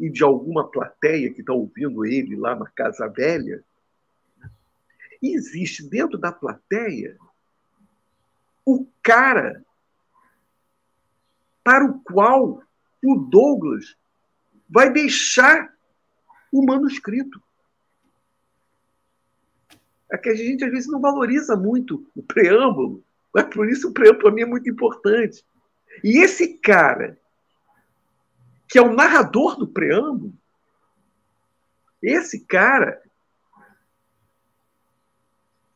Speaker 2: e de alguma plateia que está ouvindo ele lá na Casa Velha, existe dentro da plateia o cara para o qual o Douglas vai deixar o manuscrito. É que a gente às vezes não valoriza muito o preâmbulo, mas por isso o preâmbulo para mim é muito importante. E esse cara que é o narrador do preâmbulo, esse cara,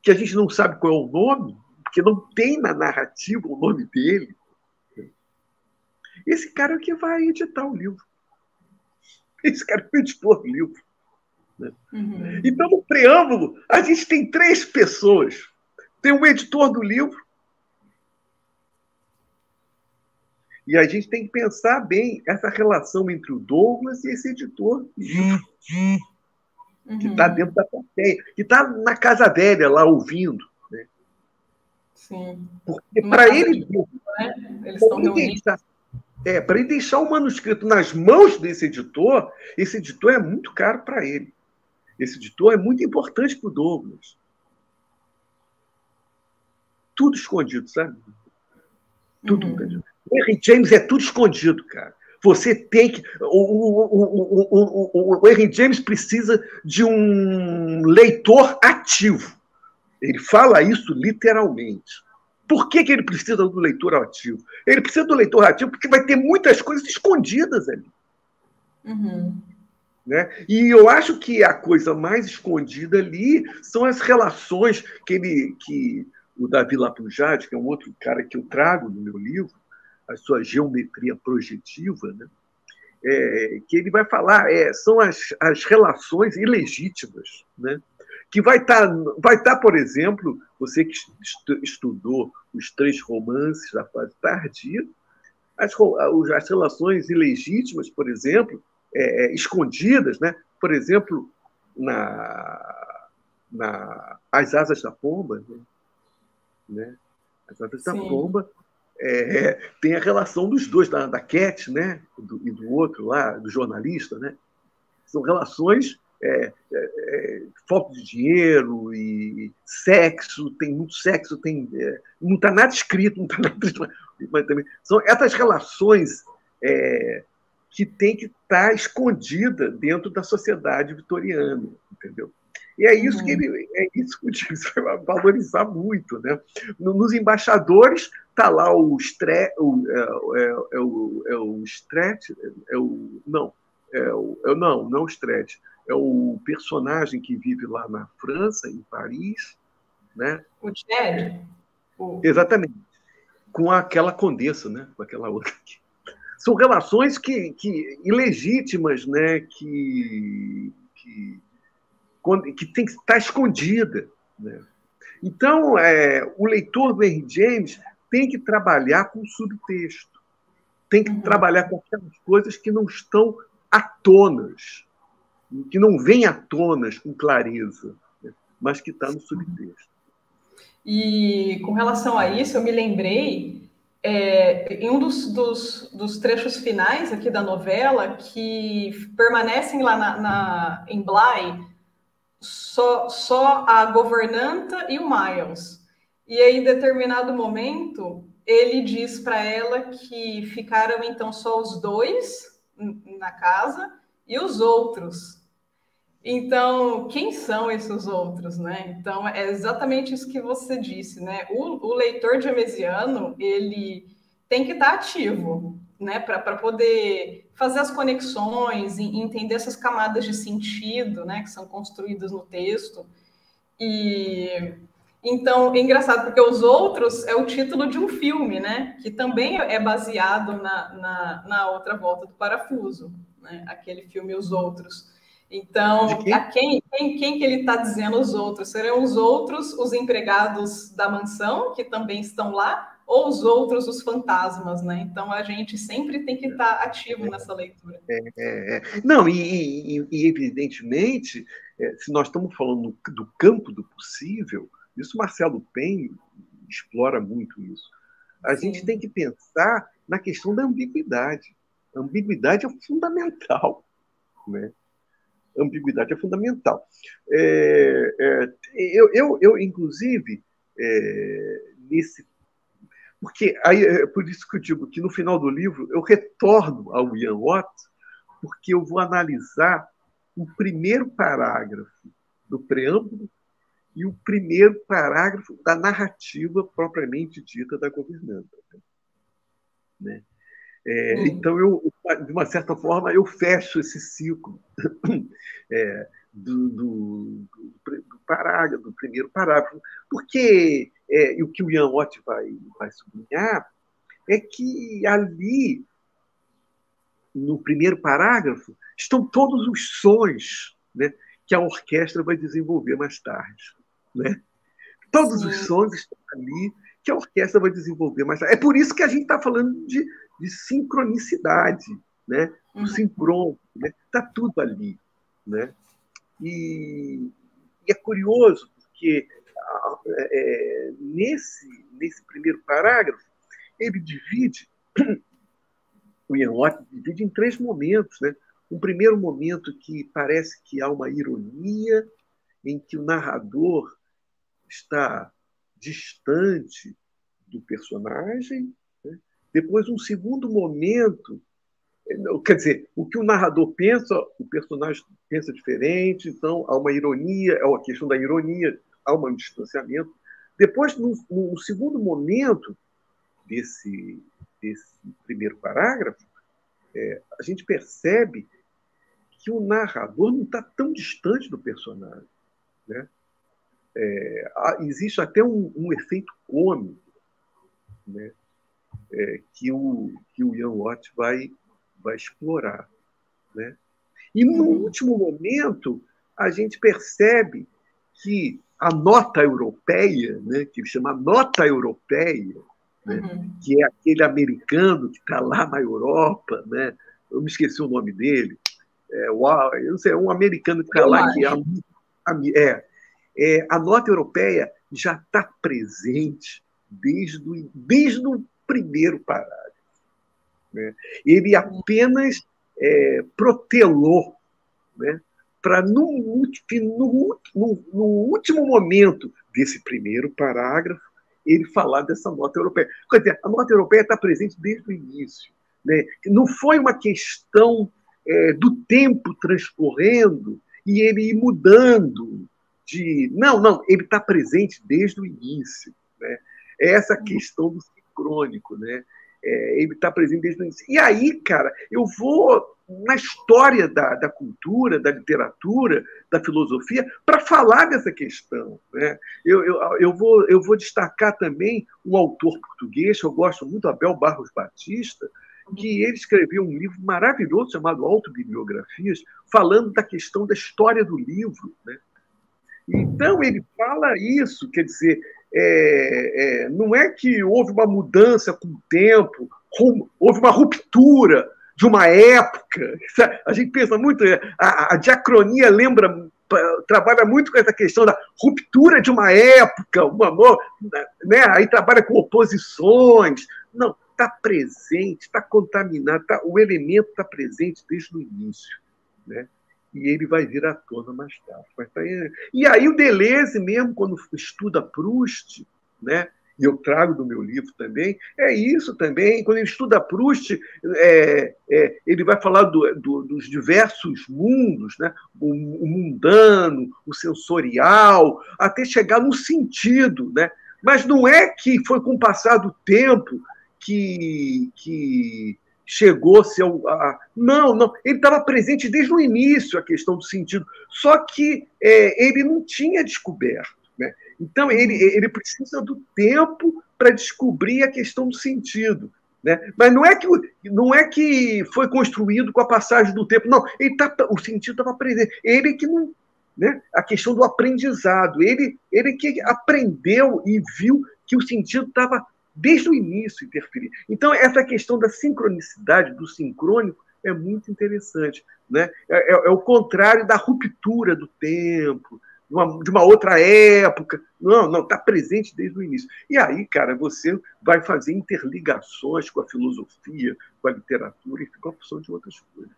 Speaker 2: que a gente não sabe qual é o nome, porque não tem na narrativa o nome dele, esse cara é que vai editar o livro. Esse cara é o editor do livro. Né? Uhum. Então, no preâmbulo, a gente tem três pessoas. Tem o editor do livro, E a gente tem que pensar bem essa relação entre o Douglas e esse editor uhum. Que está dentro da plateia, que está na casa velha lá ouvindo. Né?
Speaker 1: Sim.
Speaker 2: Porque para ele. Né? Eles estão deixar, é, para ele deixar o manuscrito nas mãos desse editor, esse editor é muito caro para ele. Esse editor é muito importante para o Douglas. Tudo escondido, sabe? Tudo uhum. Henry James é tudo escondido, cara. Você tem que. O, o, o, o, Henry James precisa de um leitor ativo. Ele fala isso literalmente. Por que, que ele precisa do leitor ativo? Ele precisa do leitor ativo porque vai ter muitas coisas escondidas ali. Uhum. Né? E eu acho que a coisa mais escondida ali são as relações que ele, que o Davi Lapujade, que é um outro cara que eu trago no meu livro, a sua geometria projetiva, né? É, que ele vai falar é, são as, as relações ilegítimas, né? que vai estar, tá, vai tá, por exemplo, você que estudou os três romances da fase tardia, as, as relações ilegítimas, por exemplo, é, é, escondidas, né? por exemplo, na, na As Asas da Pomba, né? né? As Asas Sim. da Pomba é, tem a relação dos dois, da, da Cat né? Do, e do outro lá, do jornalista. Né? São relações é, é, é falta de dinheiro e sexo, tem muito sexo, tem, é, não está nada escrito, não está nada mas também são essas relações é, que tem que estar tá escondida dentro da sociedade vitoriana, entendeu? E é isso que uhum. ele, é isso que o James vai valorizar muito, né? Nos embaixadores tá lá o Stre, o, é, é, é, o, é o Stretch, é o não, é o, é, não, não o Stretch, é o personagem que vive lá na França, em Paris, né?
Speaker 1: O Chad.
Speaker 2: Exatamente. Com aquela condessa, né? Com aquela outra aqui. São relações que, que ilegítimas, né? Que, que que tem que estar escondida. Né? Então, é, o leitor do Henry James tem que trabalhar com subtexto, tem que uhum. trabalhar com aquelas coisas que não estão atonas, que não vêm atonas com clareza, né? mas que está no subtexto.
Speaker 1: E com relação a isso, eu me lembrei é, em um dos, dos, dos, trechos finais aqui da novela que permanecem lá na, na em Bly, só, só a governanta e o Miles. E aí, em determinado momento, ele diz para ela que ficaram então só os dois na casa e os outros. Então, quem são esses outros, né? Então, é exatamente isso que você disse, né? O, o leitor gemesiano, ele tem que estar ativo, né? Para poder fazer as conexões e entender essas camadas de sentido, né? Que são construídas no texto. E então, é engraçado, porque Os Outros é o título de um filme, né? Que também é baseado na, na, na outra volta do parafuso, né? Aquele filme Os Outros. Então, quem? a quem, quem, quem que ele está dizendo os outros? Serão os outros os empregados da mansão, que também estão lá, ou os outros os fantasmas, né? Então, a gente sempre tem que estar tá ativo nessa leitura.
Speaker 2: É, é, é. Não, e, e, e evidentemente, é, se nós estamos falando do campo do possível, isso Marcelo Pen explora muito isso. A Sim. gente tem que pensar na questão da ambiguidade. A ambiguidade é fundamental, né? A ambiguidade é fundamental. É, é, eu, eu, eu, inclusive, é, nesse. Porque aí, é por isso que eu digo que no final do livro eu retorno ao Ian Watt, porque eu vou analisar o primeiro parágrafo do preâmbulo e o primeiro parágrafo da narrativa propriamente dita da governanta. Né? É, então, eu, de uma certa forma, eu fecho esse ciclo é, do, do, do, parágrafo, do primeiro parágrafo, porque é, e o que o Ian Ott vai, vai sublinhar é que ali, no primeiro parágrafo, estão todos os sons né, que a orquestra vai desenvolver mais tarde. Né? Todos Sim. os sons estão ali que a orquestra vai desenvolver mais tarde. É por isso que a gente está falando de, de sincronicidade, né? o uhum. sincron, né? Tá tudo ali, né? E, e é curioso porque é, nesse nesse primeiro parágrafo ele divide o Ian divide em três momentos, né? Um primeiro momento que parece que há uma ironia em que o narrador está distante do personagem. Né? Depois, um segundo momento, quer dizer, o que o narrador pensa, o personagem pensa diferente, então há uma ironia, é uma questão da ironia, há um distanciamento. Depois, no, no segundo momento desse, desse primeiro parágrafo, é, a gente percebe que o narrador não está tão distante do personagem. Né? É, existe até um, um, efeito cômico né? É, que, o, que o Ian Watt vai, vai explorar. Né? E no último momento, a gente percebe que a nota europeia, né, que chama nota europeia, né, uhum. que é aquele americano que está lá na Europa, né, eu me esqueci o nome dele, é, uau, eu não sei, é um americano que está lá, que é, é, é, a nota europeia já está presente desde o, desde o primeiro parágrafo. Né? Ele apenas é, protelou né? para, no, no, no, no último momento desse primeiro parágrafo, ele falar dessa nota europeia. Quer dizer, a nota europeia está presente desde o início. Né? Não foi uma questão é, do tempo transcorrendo e ele ir mudando de. Não, não, ele está presente desde o início. Né? É essa questão do sincrônico, né? É, ele está presente desde o início. E aí, cara, eu vou na história da, da cultura, da literatura, da filosofia, para falar dessa questão. Né? Eu, eu, eu, vou, eu vou destacar também um autor português, eu gosto muito, Abel Barros Batista, que ele escreveu um livro maravilhoso chamado Autobiografias, falando da questão da história do livro. Né? Então, ele fala isso, quer dizer, é, é, não é que houve uma mudança com o tempo, houve uma ruptura de uma época. A gente pensa muito, é, a, a diacronia lembra, trabalha muito com essa questão da ruptura de uma época, uma, né? aí trabalha com oposições. Não, está presente, está contaminado, tá, o elemento está presente desde o início. Né? E ele vai vir à tona mais tarde. Tá e aí o Deleuze mesmo, quando estuda Proust, né, e eu trago do meu livro também, é isso também. Quando ele estuda Proust, é, é, ele vai falar do, do, dos diversos mundos, né? O, o, mundano, o sensorial, até chegar no sentido. Né? Mas não é que foi com o passar do tempo que, que chegou-se ao. A... Não, não. Ele estava presente desde o início, a questão do sentido. Só que é, ele não tinha descoberto. Né? Então, ele, ele precisa do tempo para descobrir a questão do sentido. Né? Mas não é, que, não é que foi construído com a passagem do tempo, não. Ele tá, o sentido estava presente. Ele que não. Né? A questão do aprendizado. Ele, ele que aprendeu e viu que o sentido estava desde o início interferir. Então, essa questão da sincronicidade, do sincrônico, é muito interessante. Né? É, é, é o contrário da ruptura do tempo, de uma, de uma outra época. Não, não, está presente desde o início. E aí, cara, você vai fazer interligações com a filosofia, com a literatura e com a função de outras coisas.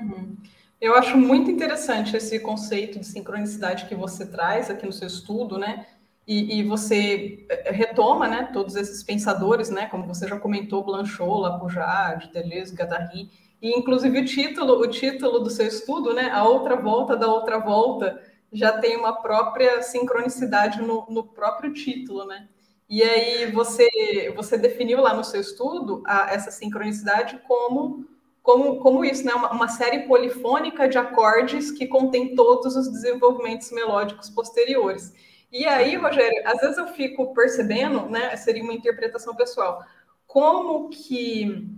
Speaker 1: Uhum. Eu acho muito interessante esse conceito de sincronicidade que você traz aqui no seu estudo, né? E, e, você eh, retoma, né, todos esses pensadores, né, como você já comentou, Blanchot, Lapujard, Deleuze, Guattari, e inclusive o título, o título do seu estudo, né, a outra volta da outra volta, já tem uma própria sincronicidade no, no próprio título, né? E aí você você definiu lá no seu estudo a, essa sincronicidade como como, como isso, né? Uma, uma, série polifônica de acordes que contém todos os desenvolvimentos melódicos posteriores. E aí, Rogério, às vezes eu fico percebendo, né? Seria uma interpretação pessoal, como que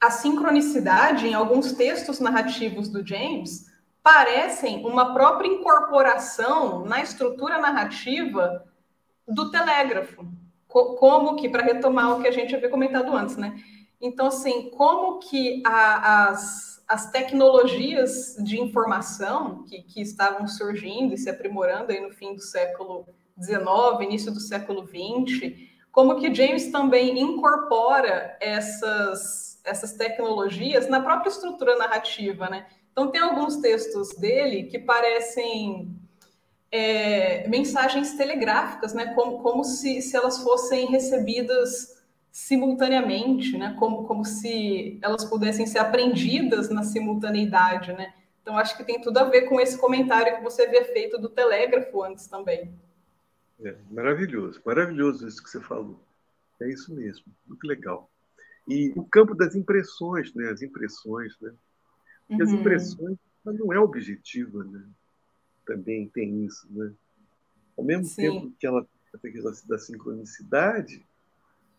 Speaker 1: a sincronicidade em alguns textos narrativos do James parecem uma própria incorporação na estrutura narrativa do telégrafo. Como que, para retomar o que a gente havia comentado antes, né? Então, assim, como que a, as, as tecnologias de informação que, que estavam surgindo e se aprimorando aí no fim do século XIX, início do século XX, como que James também incorpora essas, essas tecnologias na própria estrutura narrativa, né? Então, tem alguns textos dele que parecem é, mensagens telegráficas, né? Como, como se, se elas fossem recebidas simultaneamente, né? Como, como se elas pudessem ser aprendidas na simultaneidade, né? Então, acho que tem tudo a ver com esse comentário que você havia feito do telégrafo antes também.
Speaker 2: É, maravilhoso, maravilhoso isso que você falou. É isso mesmo, muito legal. E o campo das impressões, né? As impressões, né? Porque uhum. as impressões não é objetiva, né? Também tem isso, né? Ao mesmo Sim. tempo que ela tem questão da sincronicidade,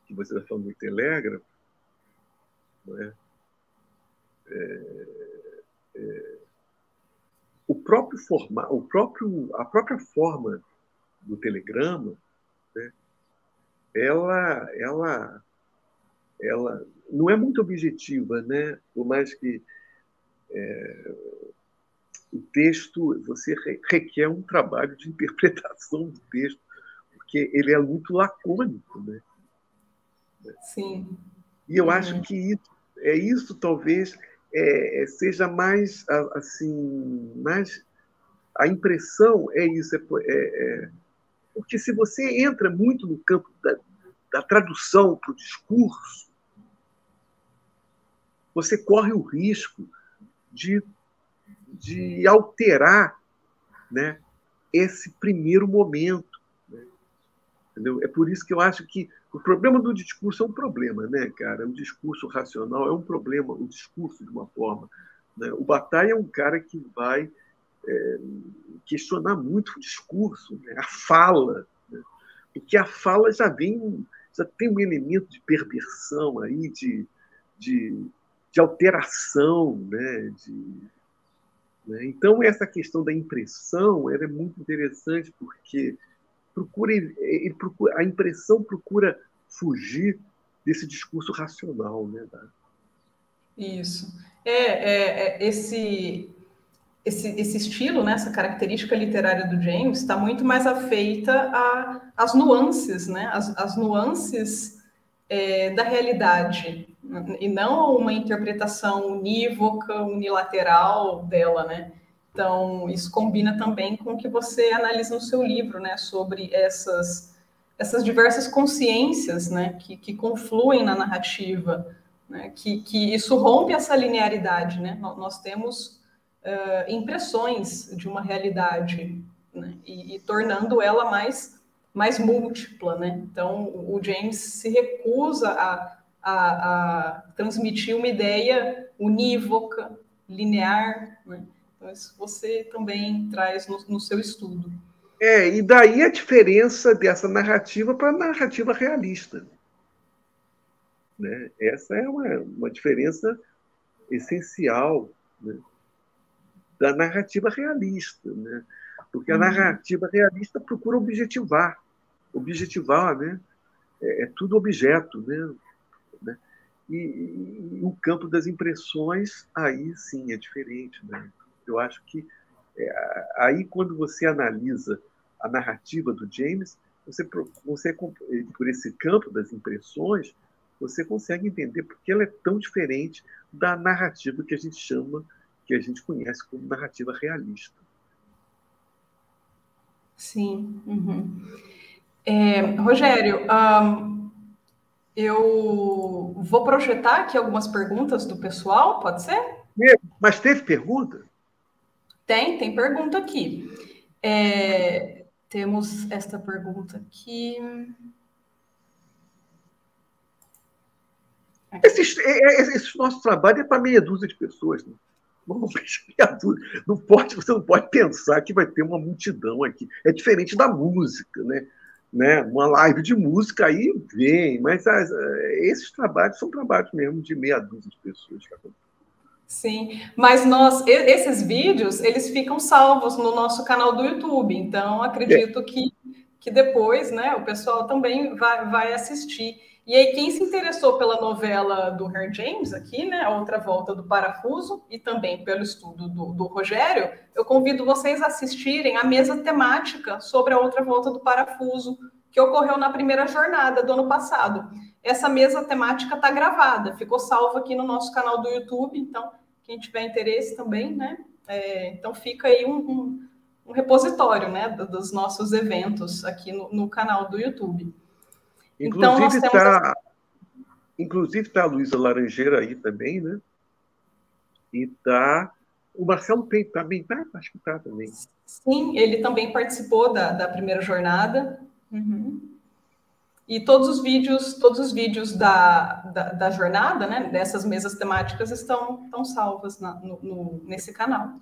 Speaker 2: que você está falando do telégrafo, não é? É, é, o próprio forma, o próprio, a própria forma do telegrama, né? ela, ela, ela não é muito objetiva, né? Por mais que é, o texto, você requer um trabalho de interpretação do texto, porque ele é muito lacônico, né?
Speaker 1: Sim.
Speaker 2: E eu acho uhum. que isso, é isso talvez é, seja mais assim, mais a impressão é isso, é, é, é, porque se você entra muito no campo da, da tradução para o discurso, você corre o risco de, de alterar né, esse primeiro momento. Né? É por isso que eu acho que o problema do discurso é um problema, né, cara? O discurso racional é um problema, o discurso de uma forma. Né? O Batalha é um cara que vai é, questionar muito o discurso, né? a fala, né? porque a fala já vem, já tem um elemento de perversão aí, de, de de alteração, né? De, né? Então, essa questão da impressão é muito interessante, porque procura, ele procura, a impressão procura fugir desse discurso racional. Né?
Speaker 1: Isso. É, é, é esse, esse, esse estilo, né, essa característica literária do James está muito mais afeita às nuances, né? as nuances é, da realidade e não uma interpretação unívoca, unilateral dela, né? Então, isso combina também com o que você analisa no seu livro, né, sobre essas, essas diversas consciências né, que, que confluem na narrativa, né, que, que isso rompe essa linearidade. Né? Nós temos uh, impressões de uma realidade né, e, e, tornando ela mais, mais múltipla. Né? Então, o James se recusa a, a, a transmitir uma ideia unívoca, linear. Né? Então, isso você também traz no, no seu estudo.
Speaker 2: É, e daí a diferença dessa narrativa para a narrativa realista. Né? Essa é uma, uma diferença essencial né? Da narrativa realista. Né? Porque a uhum. narrativa realista procura objetivar. Objetivar, né? É, é tudo objeto. Né? né? E, e, e, o campo das impressões, aí sim é diferente. Né? Eu acho que é, aí, quando você analisa a narrativa do James, você, você por esse campo das impressões, você consegue entender porque ela é tão diferente da narrativa que a gente chama, que a gente conhece como narrativa realista.
Speaker 1: Sim. Uhum. É, Rogério, um, eu vou projetar aqui algumas perguntas do pessoal, pode ser?
Speaker 2: Mas teve pergunta?
Speaker 1: Tem, tem pergunta aqui. É, temos esta pergunta aqui.
Speaker 2: Esse, é, é, esse nosso trabalho é para meia dúzia de pessoas. Né? Não pode, você não pode pensar que vai ter uma multidão aqui. É diferente da música, né? né? Uma live de música aí vem, mas as, esses trabalhos são trabalhos mesmo de meia dúzia de pessoas que acontecem.
Speaker 1: Sim, mas nós, esses vídeos, eles ficam salvos no nosso canal do YouTube, então acredito é. que, que depois, né, o pessoal também vai, vai assistir. E aí, quem se interessou pela novela do Herr James aqui, né, a Outra Volta do Parafuso, e também pelo estudo do, do Rogério, eu convido vocês a assistirem a mesa temática sobre a Outra Volta do Parafuso, que ocorreu na primeira jornada do ano passado. Essa mesa temática está gravada, ficou salva aqui no nosso canal do YouTube, então quem tiver interesse também, né? É, então fica aí um, um, um, repositório, né, dos nossos eventos aqui no, no canal do YouTube.
Speaker 2: Então, inclusive então, está, inclusive está a Luísa Laranjeira aí também, né? E está o Marcelo Peito também tá? Acho que está também.
Speaker 1: Sim, ele também participou da, da primeira jornada. Uhum. E todos os vídeos, todos os vídeos da, da, da jornada, né, dessas mesas temáticas estão, estão salvas na, no, no, nesse canal.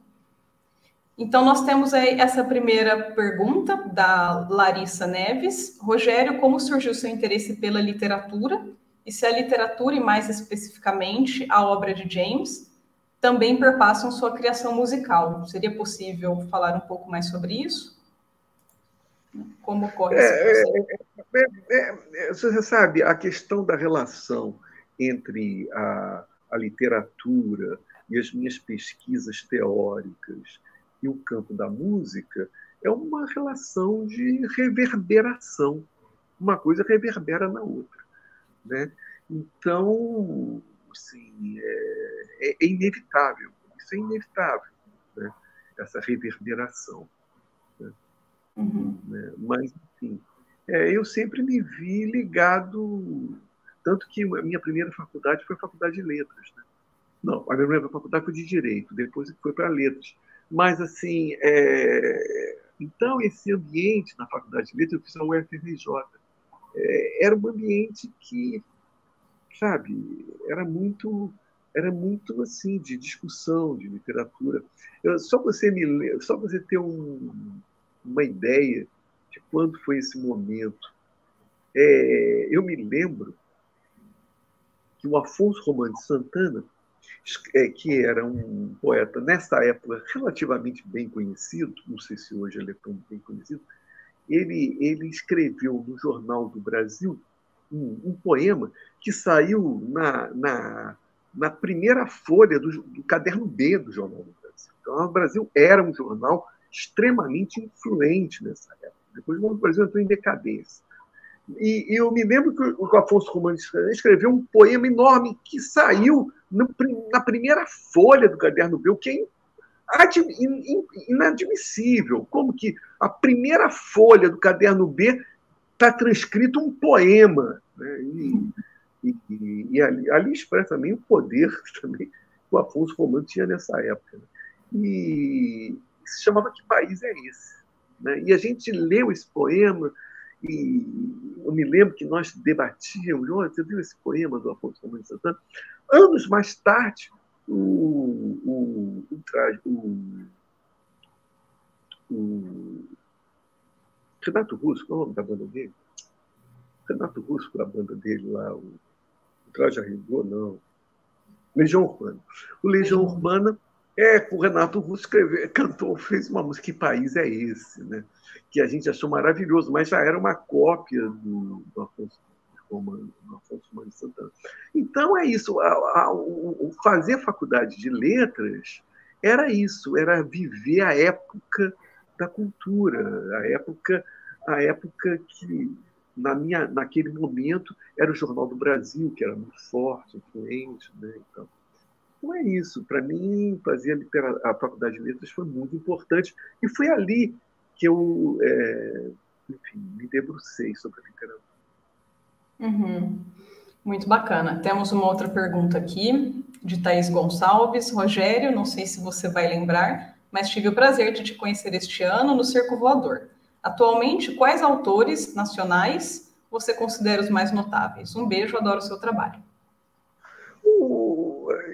Speaker 1: Então, nós temos aí essa primeira pergunta da Larissa Neves. Rogério, como surgiu seu interesse pela literatura? E se a literatura, e mais especificamente a obra de James, também perpassam sua criação musical? Seria possível falar um pouco mais sobre isso? Como ocorre esse é,
Speaker 2: é, é, é, Você sabe, a questão da relação entre a, a literatura e as minhas pesquisas teóricas e o campo da música é uma relação de reverberação. Uma coisa reverbera na outra. Né? Então, assim, é, é inevitável. Isso é inevitável, né? essa reverberação.
Speaker 1: Uhum.
Speaker 2: Né? Mas, enfim, é, eu sempre me vi ligado. Tanto que a minha primeira faculdade foi a faculdade de letras. Né? Não, a minha primeira faculdade foi de direito, depois foi para letras. Mas, assim, é... então, esse ambiente na faculdade de letras, eu fiz a UFRJ, é, era um ambiente que, sabe, era muito era muito assim de discussão de literatura eu, só você me só você ter um, uma ideia de quando foi esse momento. É, eu me lembro que o Afonso Romano de Santana, que era um poeta nessa época relativamente bem conhecido, não sei se hoje ele é tão bem conhecido, ele, ele escreveu no Jornal do Brasil um, um poema que saiu na, na, na primeira folha do, do, caderno B do Jornal do Brasil. Então, o Brasil era um jornal extremamente influente nessa época. Depois o Brasil entrou em decadência. E, e, eu me lembro que o Afonso Romano escreveu um poema enorme que saiu no, na primeira folha do Caderno B, o que é inadmissível. Como que a primeira folha do Caderno B está transcrito um poema. Né? E, e, e ali, ali, expressa também o poder também que o Afonso Romano tinha nessa época. Né? E se chamava Que País é Esse? Né? E a gente leu esse poema e eu me lembro que nós debatíamos, olha, você viu esse poema do Afonso Romano Santana? Anos mais tarde, o, o, o, o Renato Russo, qual é o nome da banda dele? Renato Russo, com a banda dele lá, o, o Traje Rigor, não. Legião Urbana. O Legião Urbana é, o Renato Russo escreveu, cantou, fez uma música, que país é esse, né? Que a gente achou maravilhoso, mas já era uma cópia do, do Afonso Do Afonso Romano Santana. Então é isso, a, a, o, fazer faculdade de letras era isso, era viver a época da cultura, a época, a época que na minha, naquele momento era o Jornal do Brasil, que era muito forte, influente, né? Então, então é isso. Para mim, fazer a, a, faculdade de letras foi muito importante e foi ali que eu, é, enfim, me debrucei sobre a literatura.
Speaker 1: Uhum. Muito bacana. Temos uma outra pergunta aqui de Thaís Gonçalves. Rogério, não sei se você vai lembrar, mas tive o prazer de te conhecer este ano no Circo Voador. Atualmente, quais autores nacionais você considera os mais notáveis? Um beijo, adoro o seu trabalho.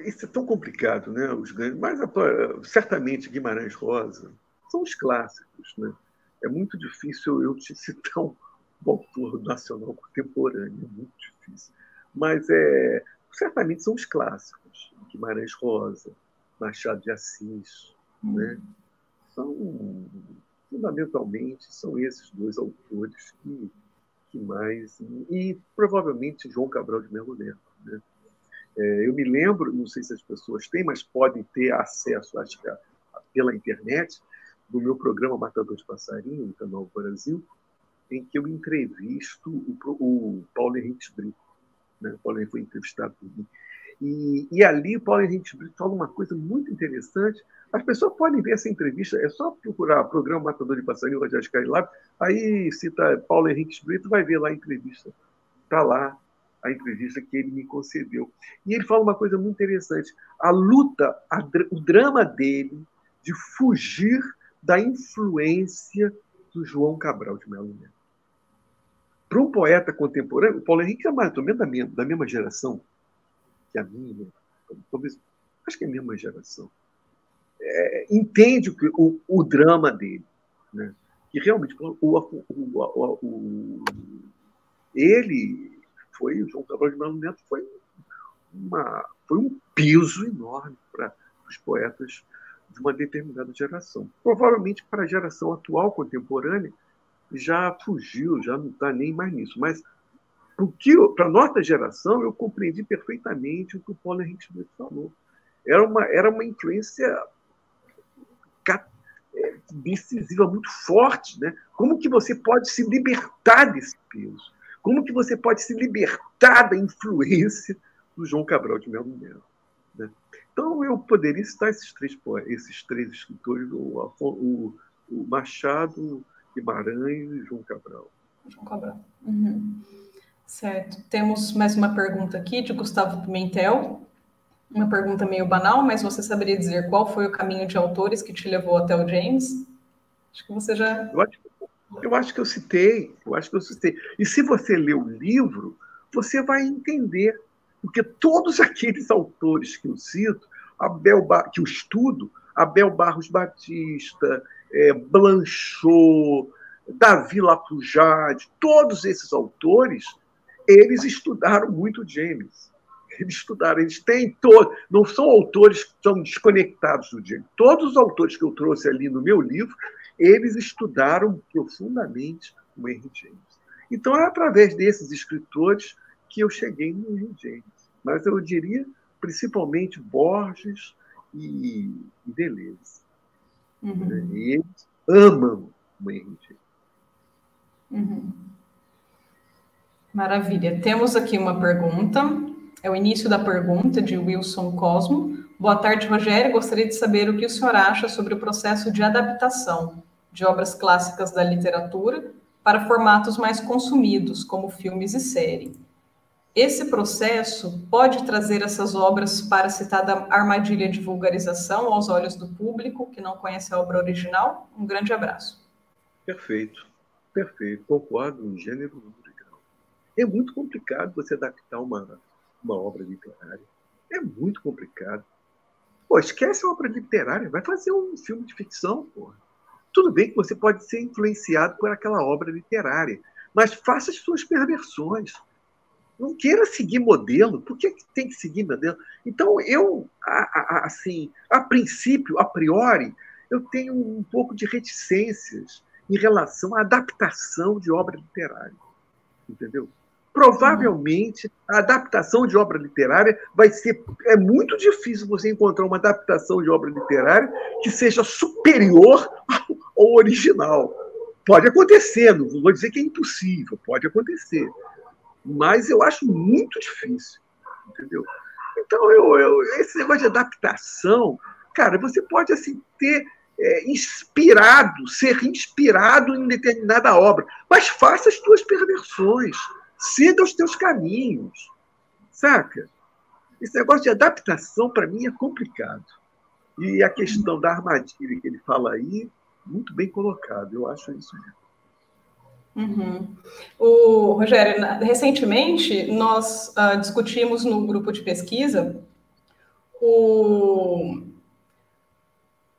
Speaker 2: isso é tão complicado, né? Os grandes, mas certamente Guimarães Rosa são os clássicos, né? É muito difícil eu te citar um autor nacional contemporâneo, é muito difícil. Mas é, certamente são os clássicos, Guimarães Rosa, Machado de Assis, né? São, fundamentalmente, são esses dois autores que, que mais. E provavelmente João Cabral de Melo Neto. Né? É, eu me lembro, não sei se as pessoas têm, mas podem ter acesso, acho que pela internet, do meu programa Matador de Passarinho, no Canal Brasil, em que eu entrevisto o, o Paulo Henrique Brito. Né? O Paulo Henrique foi entrevistado por mim. E, e ali o Paulo Henrique Brito fala uma coisa muito interessante. As pessoas podem ver essa entrevista, é só procurar o programa Matador de Passarinho, Rogério Skylab, aí cita Paulo Henrique Brito, vai ver lá a entrevista. Está lá a entrevista que ele me concedeu. E ele fala uma coisa muito interessante. A luta, a, o drama dele de fugir da influência do João Cabral de Melo Neto. Para um poeta contemporâneo, o Paulo Henrique é mais ou menos da, da mesma geração, que a minha, talvez, acho que é a mesma geração, é, entende o, o, o, drama dele. Né? Que realmente, o, o, ele foi, o João Cabral de Melo Neto foi, uma, foi um peso enorme para os poetas de uma determinada geração. Provavelmente para a geração atual, contemporânea, já fugiu, já não está nem mais nisso. Mas para a nossa geração, eu compreendi perfeitamente o que o Paulo Henrique Schmidt falou. Era uma, era uma influência é, decisiva, muito forte. Né? Como que você pode se libertar desse peso? Como que você pode se libertar da influência do João Cabral de Melo Melo? Né? Então, eu poderia citar esses três, esses três escritores, o, o, o Machado, Guimarães e João Cabral.
Speaker 1: João Cabral. Uhum. Certo. Temos mais uma pergunta aqui de Gustavo Pimentel. Uma pergunta meio banal, mas você saberia dizer qual foi o caminho de autores que te levou até o James? Acho que você já.
Speaker 2: Eu acho, eu acho que eu citei, eu acho que eu citei. E se você ler o livro, você vai entender. Porque todos aqueles autores que eu cito, Abel que eu estudo, Abel Barros Batista, é, Blanchot, Davi Lapujade, todos esses autores, eles estudaram muito James. Eles estudaram, eles têm todos, não são autores que são desconectados do James. Todos os autores que eu trouxe ali no meu livro, eles estudaram profundamente o Henry James. Então é através desses escritores que eu cheguei no Henry James. Mas eu diria principalmente Borges e, e Deleuze. Uhum. Eles amam o Henry James.
Speaker 1: Uhum. Maravilha. Temos aqui uma pergunta. É o início da pergunta de Wilson Cosmo. Boa tarde, Rogério. Gostaria de saber o que o senhor acha sobre o processo de adaptação de obras clássicas da literatura para formatos mais consumidos, como filmes e série. Esse processo pode trazer essas obras para a citada armadilha de vulgarização aos olhos do público que não conhece a obra original? Um grande abraço.
Speaker 2: Perfeito, perfeito. Concordo em gênero, número. É muito complicado você adaptar uma, uma obra literária. É muito complicado. Pô, esquece a obra literária, vai fazer um filme de ficção, porra. Tudo bem que você pode ser influenciado por aquela obra literária, mas faça as suas perversões. Não queira seguir modelo. Por que tem que seguir modelo? Então, eu, assim, a princípio, a priori, eu tenho um pouco de reticências em relação à adaptação de obra literária. Entendeu? Provavelmente, a adaptação de obra literária vai ser. É muito difícil você encontrar uma adaptação de obra literária que seja superior ao original. Pode acontecer, não vou dizer que é impossível, pode acontecer. Mas eu acho muito difícil. Entendeu? Então, eu, eu, esse negócio de adaptação, cara, você pode assim ter é, inspirado, ser inspirado em determinada obra, mas faça as tuas perversões siga os teus caminhos, saca? Esse negócio de adaptação, para mim, é complicado. E a questão da armadilha que ele fala aí, muito bem colocado, eu acho isso mesmo.
Speaker 1: Uhum. O Rogério, recentemente nós uh, discutimos no grupo de pesquisa o,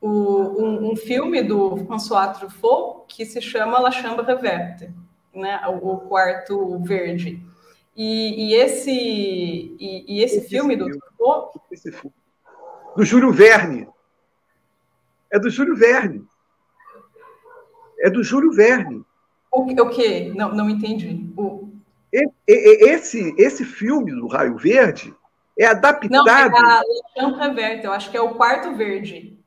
Speaker 1: o um, um, filme do François Truffaut que se chama La Chambre Verte né, o quarto verde. E, e esse, e, e esse, esse, filme, do Truffaut... Esse filme.
Speaker 2: Do Júlio Verne. É do Júlio Verne. É do Júlio Verne.
Speaker 1: O, o quê? Não, não entendi. O...
Speaker 2: Esse, esse filme do Raio Verde é adaptado... Não, é
Speaker 1: a Chambre Verte, eu acho que é o quarto verde.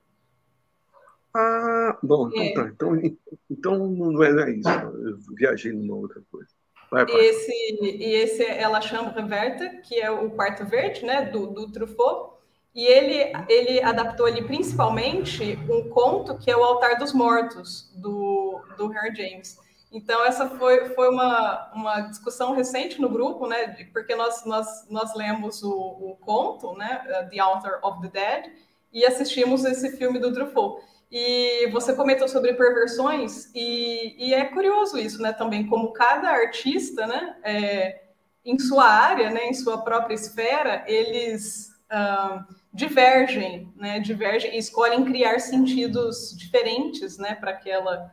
Speaker 2: Ah, bom, então é. tá. Então, então não é, não é isso. Eu viajei numa outra coisa.
Speaker 1: Vai, e, esse, e esse é La Chambre Verte, que é o quarto verde, né, do, do Truffaut. E ele, ele adaptou ali principalmente um conto que é o Altar dos Mortos, do, do Harry James. Então, essa foi, foi uma, uma discussão recente no grupo, né? Porque nós, nós, nós lemos o, o conto, né? The Altar of the Dead, e assistimos esse filme do Truffaut. E você comentou sobre perversões, e, e, é curioso isso, né? Também, como cada artista, né, é, em sua área, né, em sua própria esfera, eles uh, divergem, né? Divergem e escolhem criar sentidos diferentes, né, para aquela,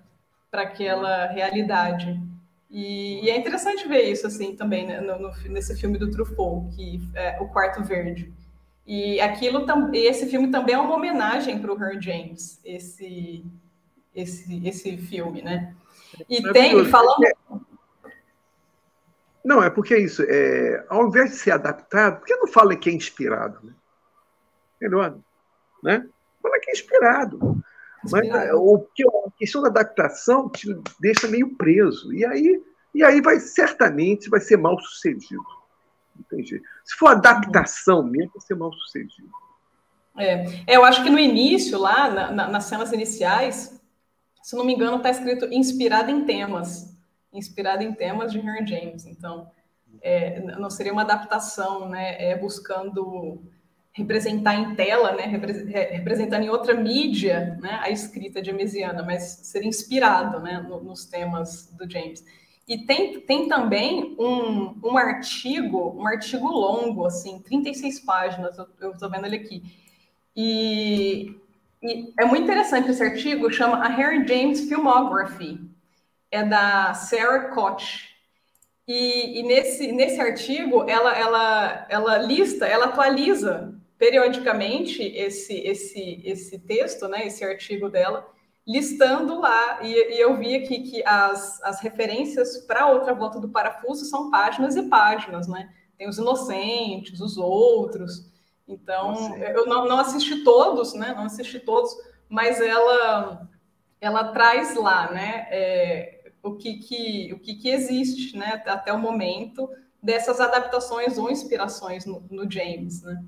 Speaker 1: para aquela realidade. E, e, é interessante ver isso, assim, também, né, no, no, nesse filme do Truffaut, que é O Quarto Verde. E aquilo esse filme também é uma homenagem para o Her James, esse, esse, esse filme, né? E tem, falando. É...
Speaker 2: Não, é porque é isso. É, ao invés de ser adaptado, por que não fala que é inspirado? Né? Melhor. Né? Fala que é inspirado. Mas, o, a questão da adaptação te deixa meio preso. E aí, e aí vai, certamente, vai ser mal sucedido. Entendi. Se for adaptação mesmo, vai ser mal sucedido.
Speaker 1: É, eu acho que no início, lá, na, na, nas cenas iniciais, se não me engano, está escrito inspirado em temas. Inspirado em temas de Henry James. Então, é, não seria uma adaptação, né? É buscando representar em tela, né? representando em outra mídia, né? A escrita de Mesiana, mas seria inspirado, né? nos temas do James. E tem, tem também um, um artigo, um artigo longo, assim, 36 páginas, eu estou vendo ele aqui. E, e, é muito interessante esse artigo, chama A Harry James Filmography, é da Sarah Koch. E, e nesse, nesse artigo, ela, ela, ela lista, ela atualiza periodicamente esse, esse, esse texto, né, esse artigo dela, listando lá, e, e eu vi aqui que as, as referências para outra volta do parafuso são páginas e páginas, né? Tem os inocentes, os outros. Então, eu não, não assisti todos, né? Não assisti todos, mas ela ela traz lá, né? É, o que, que o que, que existe, né? Até o momento dessas adaptações ou inspirações no, no James, né?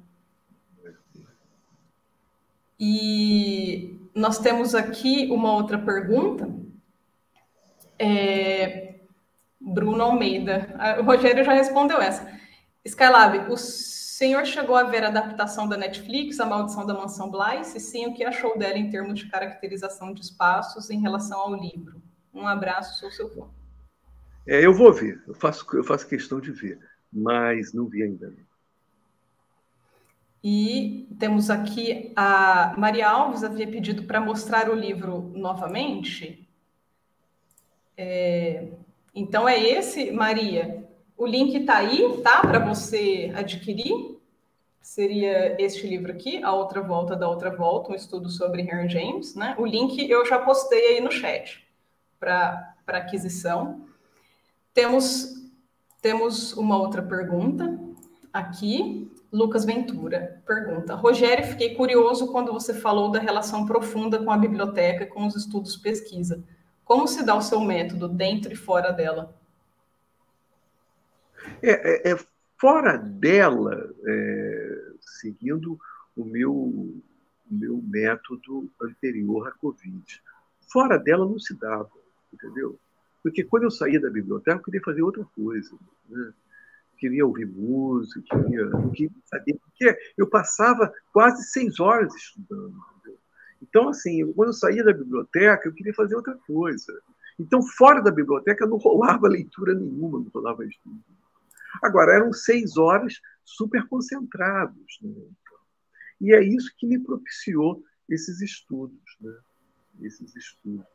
Speaker 1: E nós temos aqui uma outra pergunta É... Bruno Almeida. O Rogério já respondeu essa. Skylab, o senhor chegou a ver a adaptação da Netflix, A Maldição da Mansão Bly? Se sim, o que achou dela em termos de caracterização de espaços em relação ao livro? Um abraço, sou seu fã.
Speaker 2: É, eu vou ver, eu faço, eu faço questão de ver, mas não vi ainda.
Speaker 1: E temos aqui a Maria Alves havia pedido para mostrar o livro novamente. É, então é esse, Maria. O link está aí, tá? Para você adquirir. Seria este livro aqui, A Outra Volta da Outra Volta, um estudo sobre Henry James. Né? O link eu já postei aí no chat para aquisição. Temos, temos uma outra pergunta aqui. Lucas Ventura pergunta: Rogério, fiquei curioso quando você falou da relação profunda com a biblioteca, com os estudos pesquisa. Como se dá o seu método dentro e fora dela?
Speaker 2: É, é, é fora dela, é, seguindo o meu, o meu método anterior à Covid. Fora dela não se dava, entendeu? Porque quando eu saía da biblioteca, eu queria fazer outra coisa. Né? Queria ouvir música, queria, não queria saber. Porque eu passava quase seis horas estudando. Entendeu? Então, assim, quando eu saía da biblioteca, eu queria fazer outra coisa. Então, fora da biblioteca, não rolava leitura nenhuma, não rolava estudo. Agora, eram seis horas super concentrados. Né? E é isso que me propiciou esses estudos. Né? Esses estudos.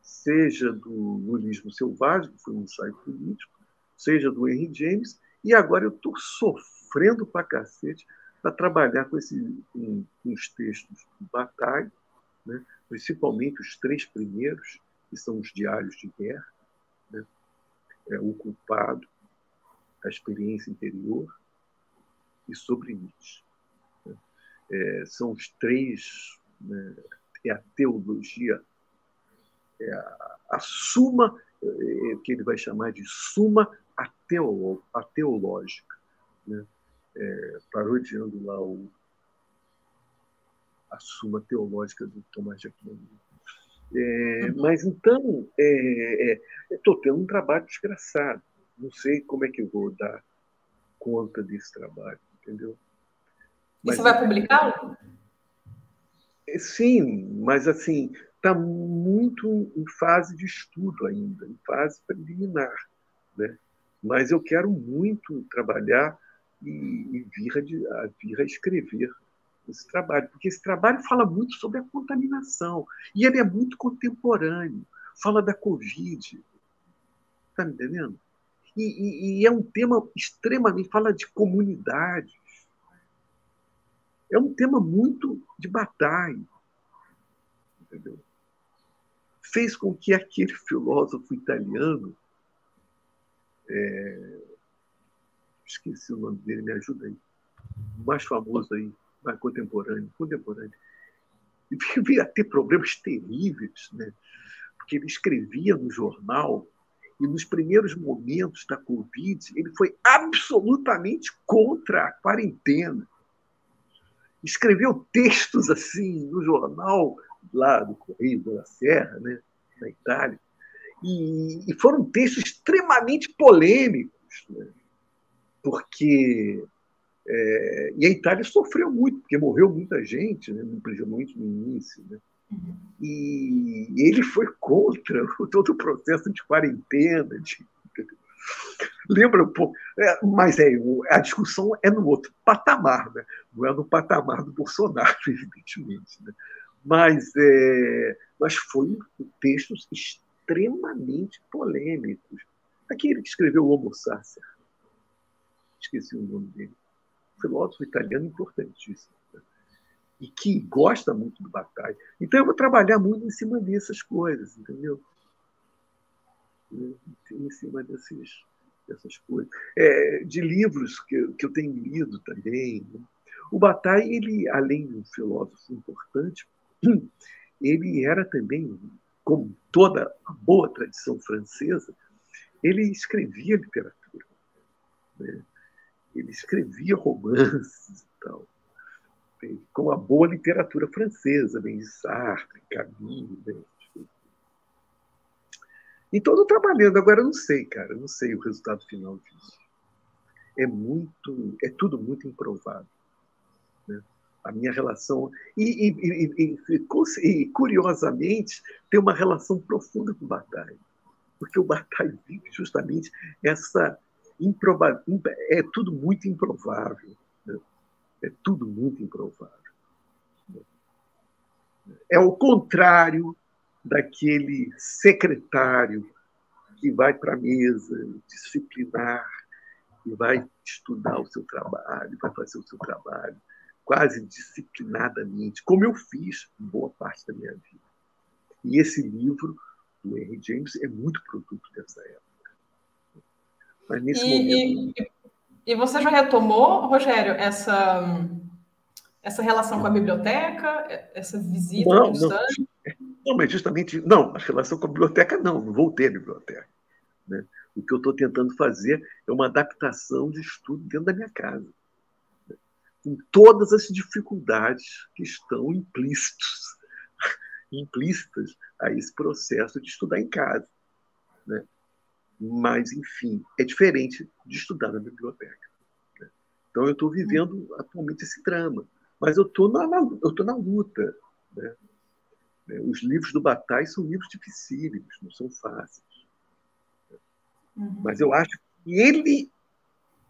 Speaker 2: Seja do nulismo selvagem, que foi um ensaio político, seja do Henry James, e agora eu estou sofrendo pra cacete para trabalhar com, esse, com, com, os textos do Bataille, né? principalmente os três primeiros, que são os diários de guerra, né? é, o culpado, a experiência interior e sobre Nietzsche. Né? É, são os três, né, é a teologia, é a, a suma, é, que ele vai chamar de suma ateolo, ateológica, né? É, parodiando lá o, a suma teológica do Tomás de Aquino. É, uhum. mas então, estou é, é, tendo um trabalho desgraçado não sei como é que eu vou dar conta desse trabalho, entendeu?
Speaker 1: Mas, e você vai publicá-lo?
Speaker 2: É, sim, mas assim, está muito em fase de estudo ainda, em fase preliminar. Né? Mas eu quero muito trabalhar e, e vir, a, vir a escrever esse trabalho, porque esse trabalho fala muito sobre a contaminação e ele é muito contemporâneo, fala da Covid. Está me entendendo? E, e, e é um tema extremamente. fala de comunidades. É um tema muito de batalha. Entendeu? Fez com que aquele filósofo italiano. É, esqueci o nome dele, me ajuda aí. O mais famoso aí, mais contemporâneo, contemporâneo. Vivia a ter problemas terríveis, né? porque ele escrevia no jornal e nos primeiros momentos da Covid, ele foi absolutamente contra a quarentena. Escreveu textos assim no jornal lá do Correio da Serra, né, na Itália, e, e foram textos extremamente polêmicos, né, porque é, e a Itália sofreu muito, porque morreu muita gente, né, principalmente no início. Né? E ele foi contra todo o processo de quarentena. De... Lembra um pouco. É, mas é, a discussão é no outro patamar, né? não é no patamar do Bolsonaro, evidentemente. Né? Mas, é, mas foi textos extremamente polêmicos. Aquele que escreveu o Homo Sacer, esqueci o nome dele, filósofo italiano importantíssimo e que gosta muito do Bataille. Então, eu vou trabalhar muito em cima dessas coisas, entendeu? Em cima desses, dessas coisas. É, de livros que, que eu tenho lido também. Né? O Bataille, ele, além de um filósofo importante, ele era também, como toda a boa tradição francesa, ele escrevia literatura. Né? Ele escrevia romances e tal com a boa literatura francesa, bem Sartre, Camus. Bem... Então, eu estou trabalhando. Agora, eu não sei, cara. Eu não sei o resultado final disso. É muito... É tudo muito improvável. Né? A minha relação... E, e, e, e, curiosamente, tem uma relação profunda com o Bataille. Porque o Bataille vive justamente essa... Improba... É tudo muito improvável. Né? É tudo muito improvável. É o contrário daquele secretário que vai para a mesa disciplinar e vai estudar o seu trabalho, vai fazer o seu trabalho quase disciplinadamente, como eu fiz boa parte da minha vida. E esse livro do Henry James é muito produto dessa época.
Speaker 1: Mas nesse e, momento. E, e você já retomou, Rogério, essa, essa relação com a biblioteca, essa visita não, constante?
Speaker 2: Não. não, mas justamente. Não, a relação com a biblioteca não, não vou ter biblioteca. Né? O que eu estou tentando fazer é uma adaptação de estudo dentro da minha casa. Com todas as dificuldades que estão implícitas, implícitas a esse processo de estudar em casa. Né? Mas, enfim, é diferente de estudar na biblioteca. Né? Então, eu estou vivendo atualmente esse drama. Mas eu estou na, eu tô na luta. Né? É, os livros do Bataille são livros dificílimos, não são fáceis.
Speaker 1: Uhum.
Speaker 2: Mas eu acho que ele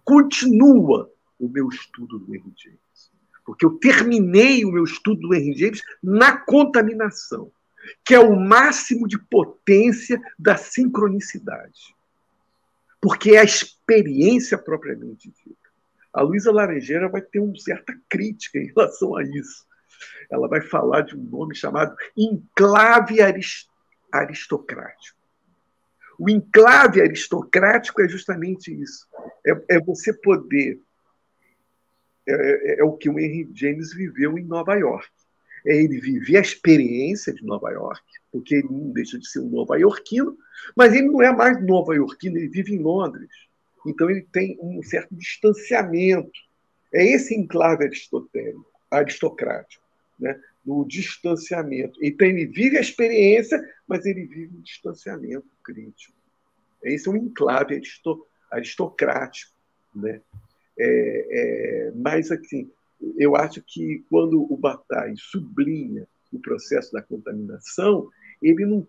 Speaker 2: continua o meu estudo do Henry James. Porque eu terminei o meu estudo do Henry James na contaminação, que é o máximo de potência da sincronicidade. Porque é a experiência propriamente dita. A Luísa Laranjeira vai ter uma certa crítica em relação a isso. Ela vai falar de um nome chamado enclave aristocrático. O enclave aristocrático é justamente isso. É, é você poder. É, é, é, o que o Henry James viveu em Nova York. É ele viver a experiência de Nova York, porque ele não deixa de ser um nova-iorquino, mas ele não é mais nova-iorquino, ele vive em Londres. Então ele tem um certo distanciamento. É esse enclave aristotélico, aristocrático, né? no distanciamento. Então ele vive a experiência, mas ele vive um distanciamento crítico. Esse é um enclave aristocrático. Né? É, é, mas, assim, eu acho que quando o Bataille sublinha o processo da contaminação, ele não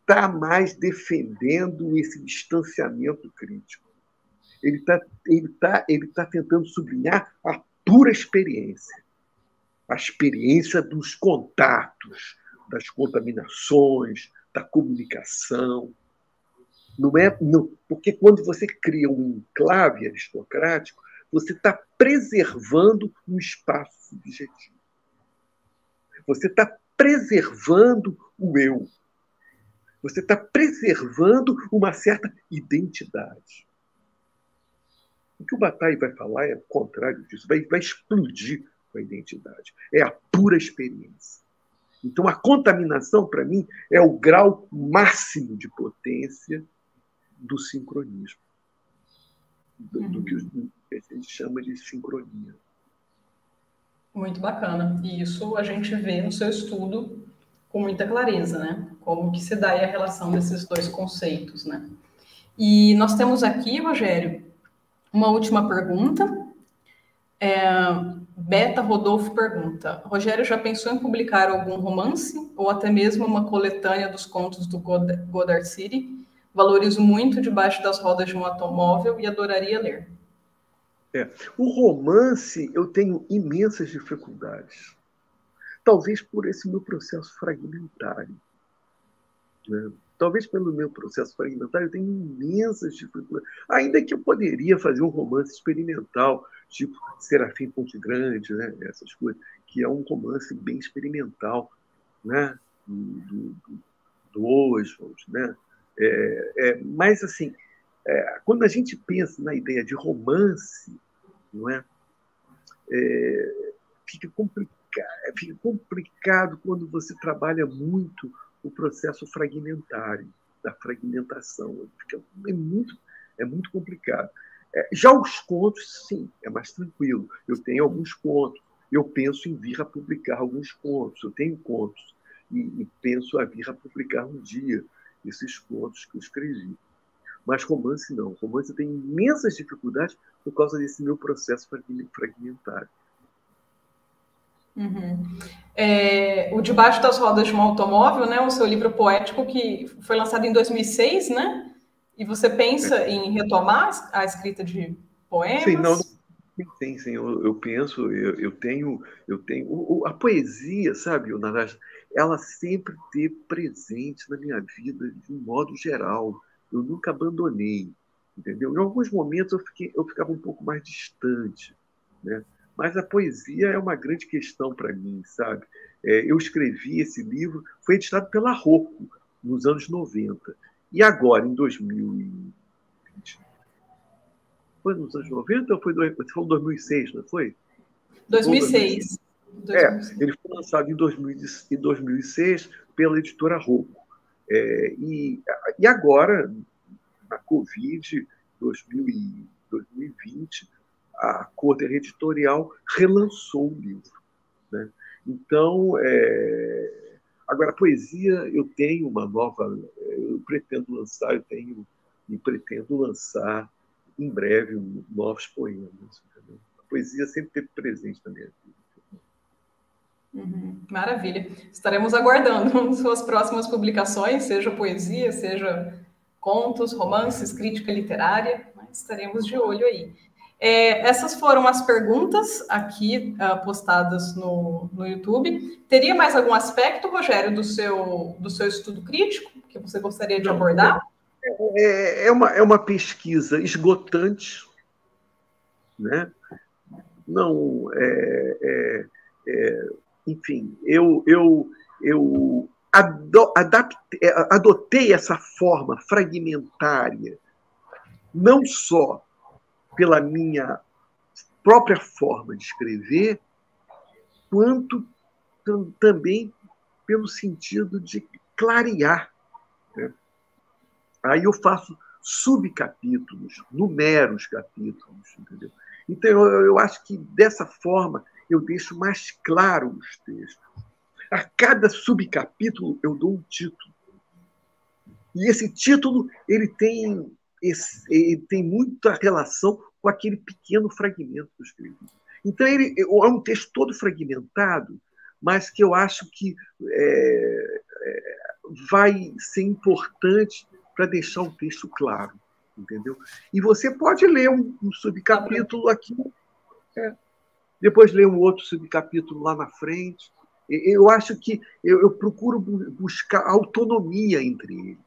Speaker 2: está mais defendendo esse distanciamento crítico. Ele está ele tá, ele tá tentando sublinhar a pura experiência. A experiência dos contatos, das contaminações, da comunicação. Não é, não, porque quando você cria um enclave aristocrático, você está preservando um espaço subjetivo. Você está preservando o eu. Você está preservando uma certa identidade. O que o Bataille vai falar é o contrário disso, vai, vai explodir com a identidade. É a pura experiência. Então, a contaminação, para mim, é o grau máximo de potência do sincronismo, do, do que a gente chama de sincronia.
Speaker 1: Muito bacana. E isso a gente vê no seu estudo com muita clareza, né? Como que se dá a relação desses dois conceitos, né? E nós temos aqui, Rogério, uma última pergunta. É, Beta Rodolfo pergunta: Rogério já pensou em publicar algum romance ou até mesmo uma coletânea dos contos do Godard City? Valorizo muito debaixo das rodas de um automóvel e adoraria ler.
Speaker 2: É. O romance eu tenho imensas dificuldades. Talvez por esse meu processo fragmentário. Né? Talvez pelo meu processo fragmentário eu tenho imensas dificuldades. Ainda que eu poderia fazer um romance experimental, tipo Serafim Ponte Grande, né? essas coisas, que é um romance bem experimental, né? do, do, do Oswald. Né? É, é, mas, assim, é, quando a gente pensa na ideia de romance, não é? é fica, complicado, fica complicado quando você trabalha muito o processo fragmentário, da fragmentação. É muito, é muito complicado. É, já os contos, sim, é mais tranquilo. Eu tenho alguns contos. Eu penso em vir a publicar alguns contos. Eu tenho contos. E, e penso a vir a publicar um dia. Esses contos que eu escrevi. Mas romance não. Romance tem imensas dificuldades por causa desse meu processo fragmentário.
Speaker 1: Uhum. É, o Debaixo das Rodas de um Automóvel, né, o seu livro poético que foi lançado em 2006, né? E você pensa é. em retomar a escrita de poemas?
Speaker 2: Sim, não, sim, sim, eu, eu penso, eu, eu, tenho, eu tenho o, a poesia, sabe, Naranja, ela sempre teve presente na minha vida de um modo geral. Eu nunca abandonei, entendeu? Em alguns momentos eu, fiquei, eu ficava um pouco mais distante, né? Mas a poesia é uma grande questão para mim, sabe? É, eu escrevi esse livro, foi editado pela Rocco nos anos 90. E agora, em 2020, foi nos anos 90 ou foi você falou 2006, não foi?
Speaker 1: 2006.
Speaker 2: 2006. É, ele foi lançado em, 2000, em 2006 pela editora Rocco. É, e, e agora, na Covid 2020, a Corte Editorial relançou o livro. Né? Então, é... agora, a poesia, eu tenho uma nova, eu pretendo lançar, eu tenho e pretendo lançar em breve novos poemas. Entendeu? A poesia sempre teve presente na minha vida.
Speaker 1: Uhum, maravilha. Estaremos aguardando suas próximas publicações, seja poesia, seja contos, romances, crítica literária, mas estaremos de olho aí. É, essas foram as perguntas aqui uh, postadas no, no YouTube. Teria mais algum aspecto, Rogério, do seu, do seu estudo crítico que você gostaria de abordar?
Speaker 2: É, é, uma, é uma pesquisa esgotante, né? Não, é, é, é enfim, eu, eu, eu adaptei, é, adotei essa forma fragmentária, não só pela minha própria forma de escrever, quanto também pelo sentido de clarear. Né? Aí eu faço subcapítulos, numeros capítulos, entendeu? Então eu, eu acho que dessa forma eu deixo mais claro os textos. A cada subcapítulo eu dou um título. E esse título ele tem, esse, ele tem muita relação com aquele pequeno fragmento que eu escrevi. Então, ele é um texto todo fragmentado, mas que eu acho que é, é, vai ser importante para deixar o texto claro, entendeu? E você pode ler um, um subcapítulo aqui, é, depois ler um outro subcapítulo lá na frente. Eu acho que eu, eu procuro buscar autonomia entre eles.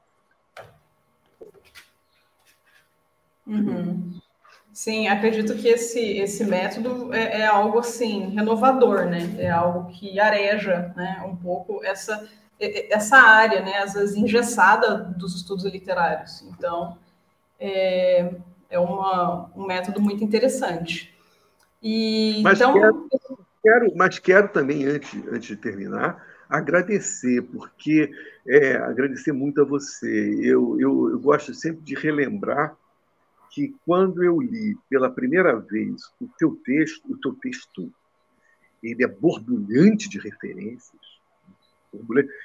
Speaker 1: Uhum. Sim, acredito que esse, esse método é, é, algo assim renovador, né? É algo que areja, né, um pouco essa essa área, né, às vezes engessada dos estudos literários. Então, é, é uma, um método muito interessante. E
Speaker 2: mas então quero, quero, mas quero também antes, antes de terminar agradecer, porque é, agradecer muito a você. Eu, eu, eu gosto sempre de relembrar que quando eu li pela primeira vez o teu texto, o teu texto, ele é borbulhante de referências.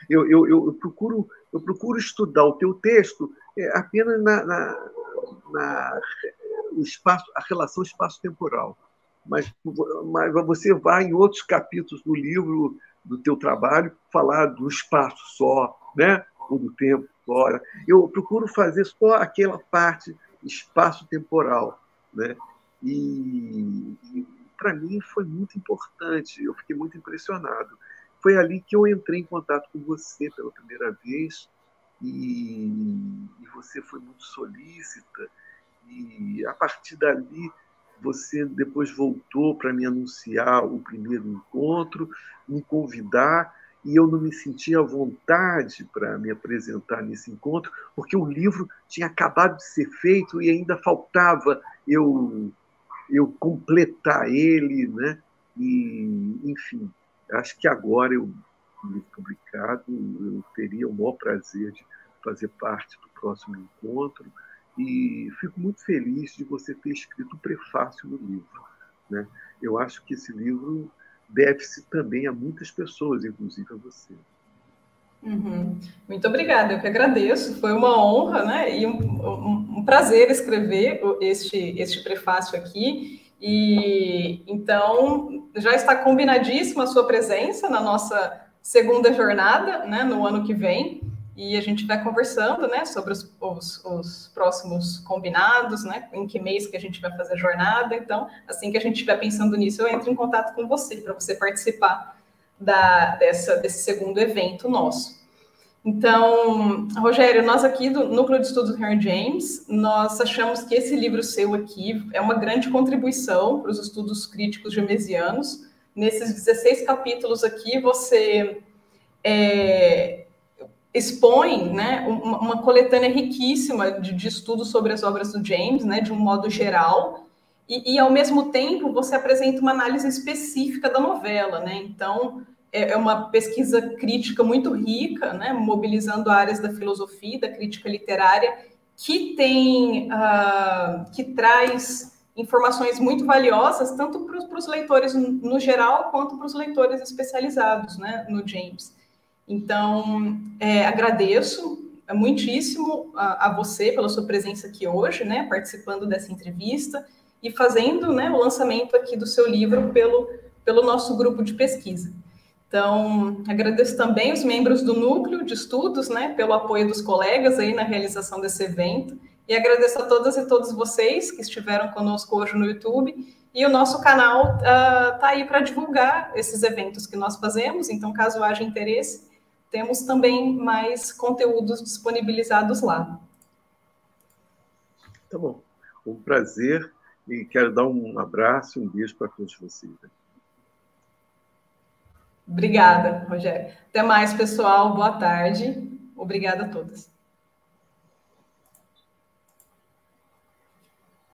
Speaker 2: Eu, eu, eu, procuro, eu procuro estudar o teu texto é, apenas na, na, na o espaço, a relação espaço-temporal. Mas, mas você vai em outros capítulos do livro, do teu trabalho, falar do espaço só, né? ou do tempo fora. Eu procuro fazer só aquela parte espaço-temporal. Né? E, e para mim foi muito importante, eu fiquei muito impressionado. Foi ali que eu entrei em contato com você pela primeira vez e, e você foi muito solícita. E a partir dali você depois voltou para me anunciar o primeiro encontro, me convidar e eu não me sentia à vontade para me apresentar nesse encontro, porque o livro tinha acabado de ser feito e ainda faltava eu eu completar ele, né? E, enfim, acho que agora eu publicado, eu teria o maior prazer de fazer parte do próximo encontro e fico muito feliz de você ter escrito o prefácio do livro, né? Eu acho que esse livro deve-se também a muitas pessoas, inclusive a você.
Speaker 1: Uhum. Muito obrigada, eu que agradeço. Foi uma honra, né? E um, um, um, prazer escrever este, este prefácio aqui. E então já está combinadíssima a sua presença na nossa segunda jornada, né? No ano que vem. E a gente vai conversando, né? Sobre os, os, os próximos combinados, né? Em que mês que a gente vai fazer a jornada. Então, assim que a gente estiver pensando nisso, eu entro em contato com você para você participar da, dessa, desse segundo evento nosso. Então, Rogério, nós aqui do Núcleo de Estudos Henry James, nós achamos que esse livro seu aqui é uma grande contribuição para os estudos críticos gemesianos. Nesses 16 capítulos aqui, você é, expõe né, uma, uma, coletânea riquíssima de, de, estudos sobre as obras do James, né, de um modo geral, e, e, ao mesmo tempo você apresenta uma análise específica da novela. Né? Então, é, é uma pesquisa crítica muito rica, né, mobilizando áreas da filosofia, da crítica literária, que tem, uh, que traz informações muito valiosas, tanto para os leitores no geral, quanto para os leitores especializados né, no James. Então, é, agradeço muitíssimo a, a, você pela sua presença aqui hoje, né, participando dessa entrevista e fazendo né, o lançamento aqui do seu livro pelo, pelo nosso grupo de pesquisa. Então, agradeço também os membros do núcleo de estudos, né, pelo apoio dos colegas aí na realização desse evento, e agradeço a todas e todos vocês que estiveram conosco hoje no YouTube, e o nosso canal está uh, aí para divulgar esses eventos que nós fazemos, então, caso haja interesse, temos também mais conteúdos disponibilizados lá.
Speaker 2: Tá bom. Um prazer e quero dar um abraço e um beijo para todos vocês.
Speaker 1: Obrigada, Rogério. Até mais, pessoal. Boa tarde. Obrigada a todos.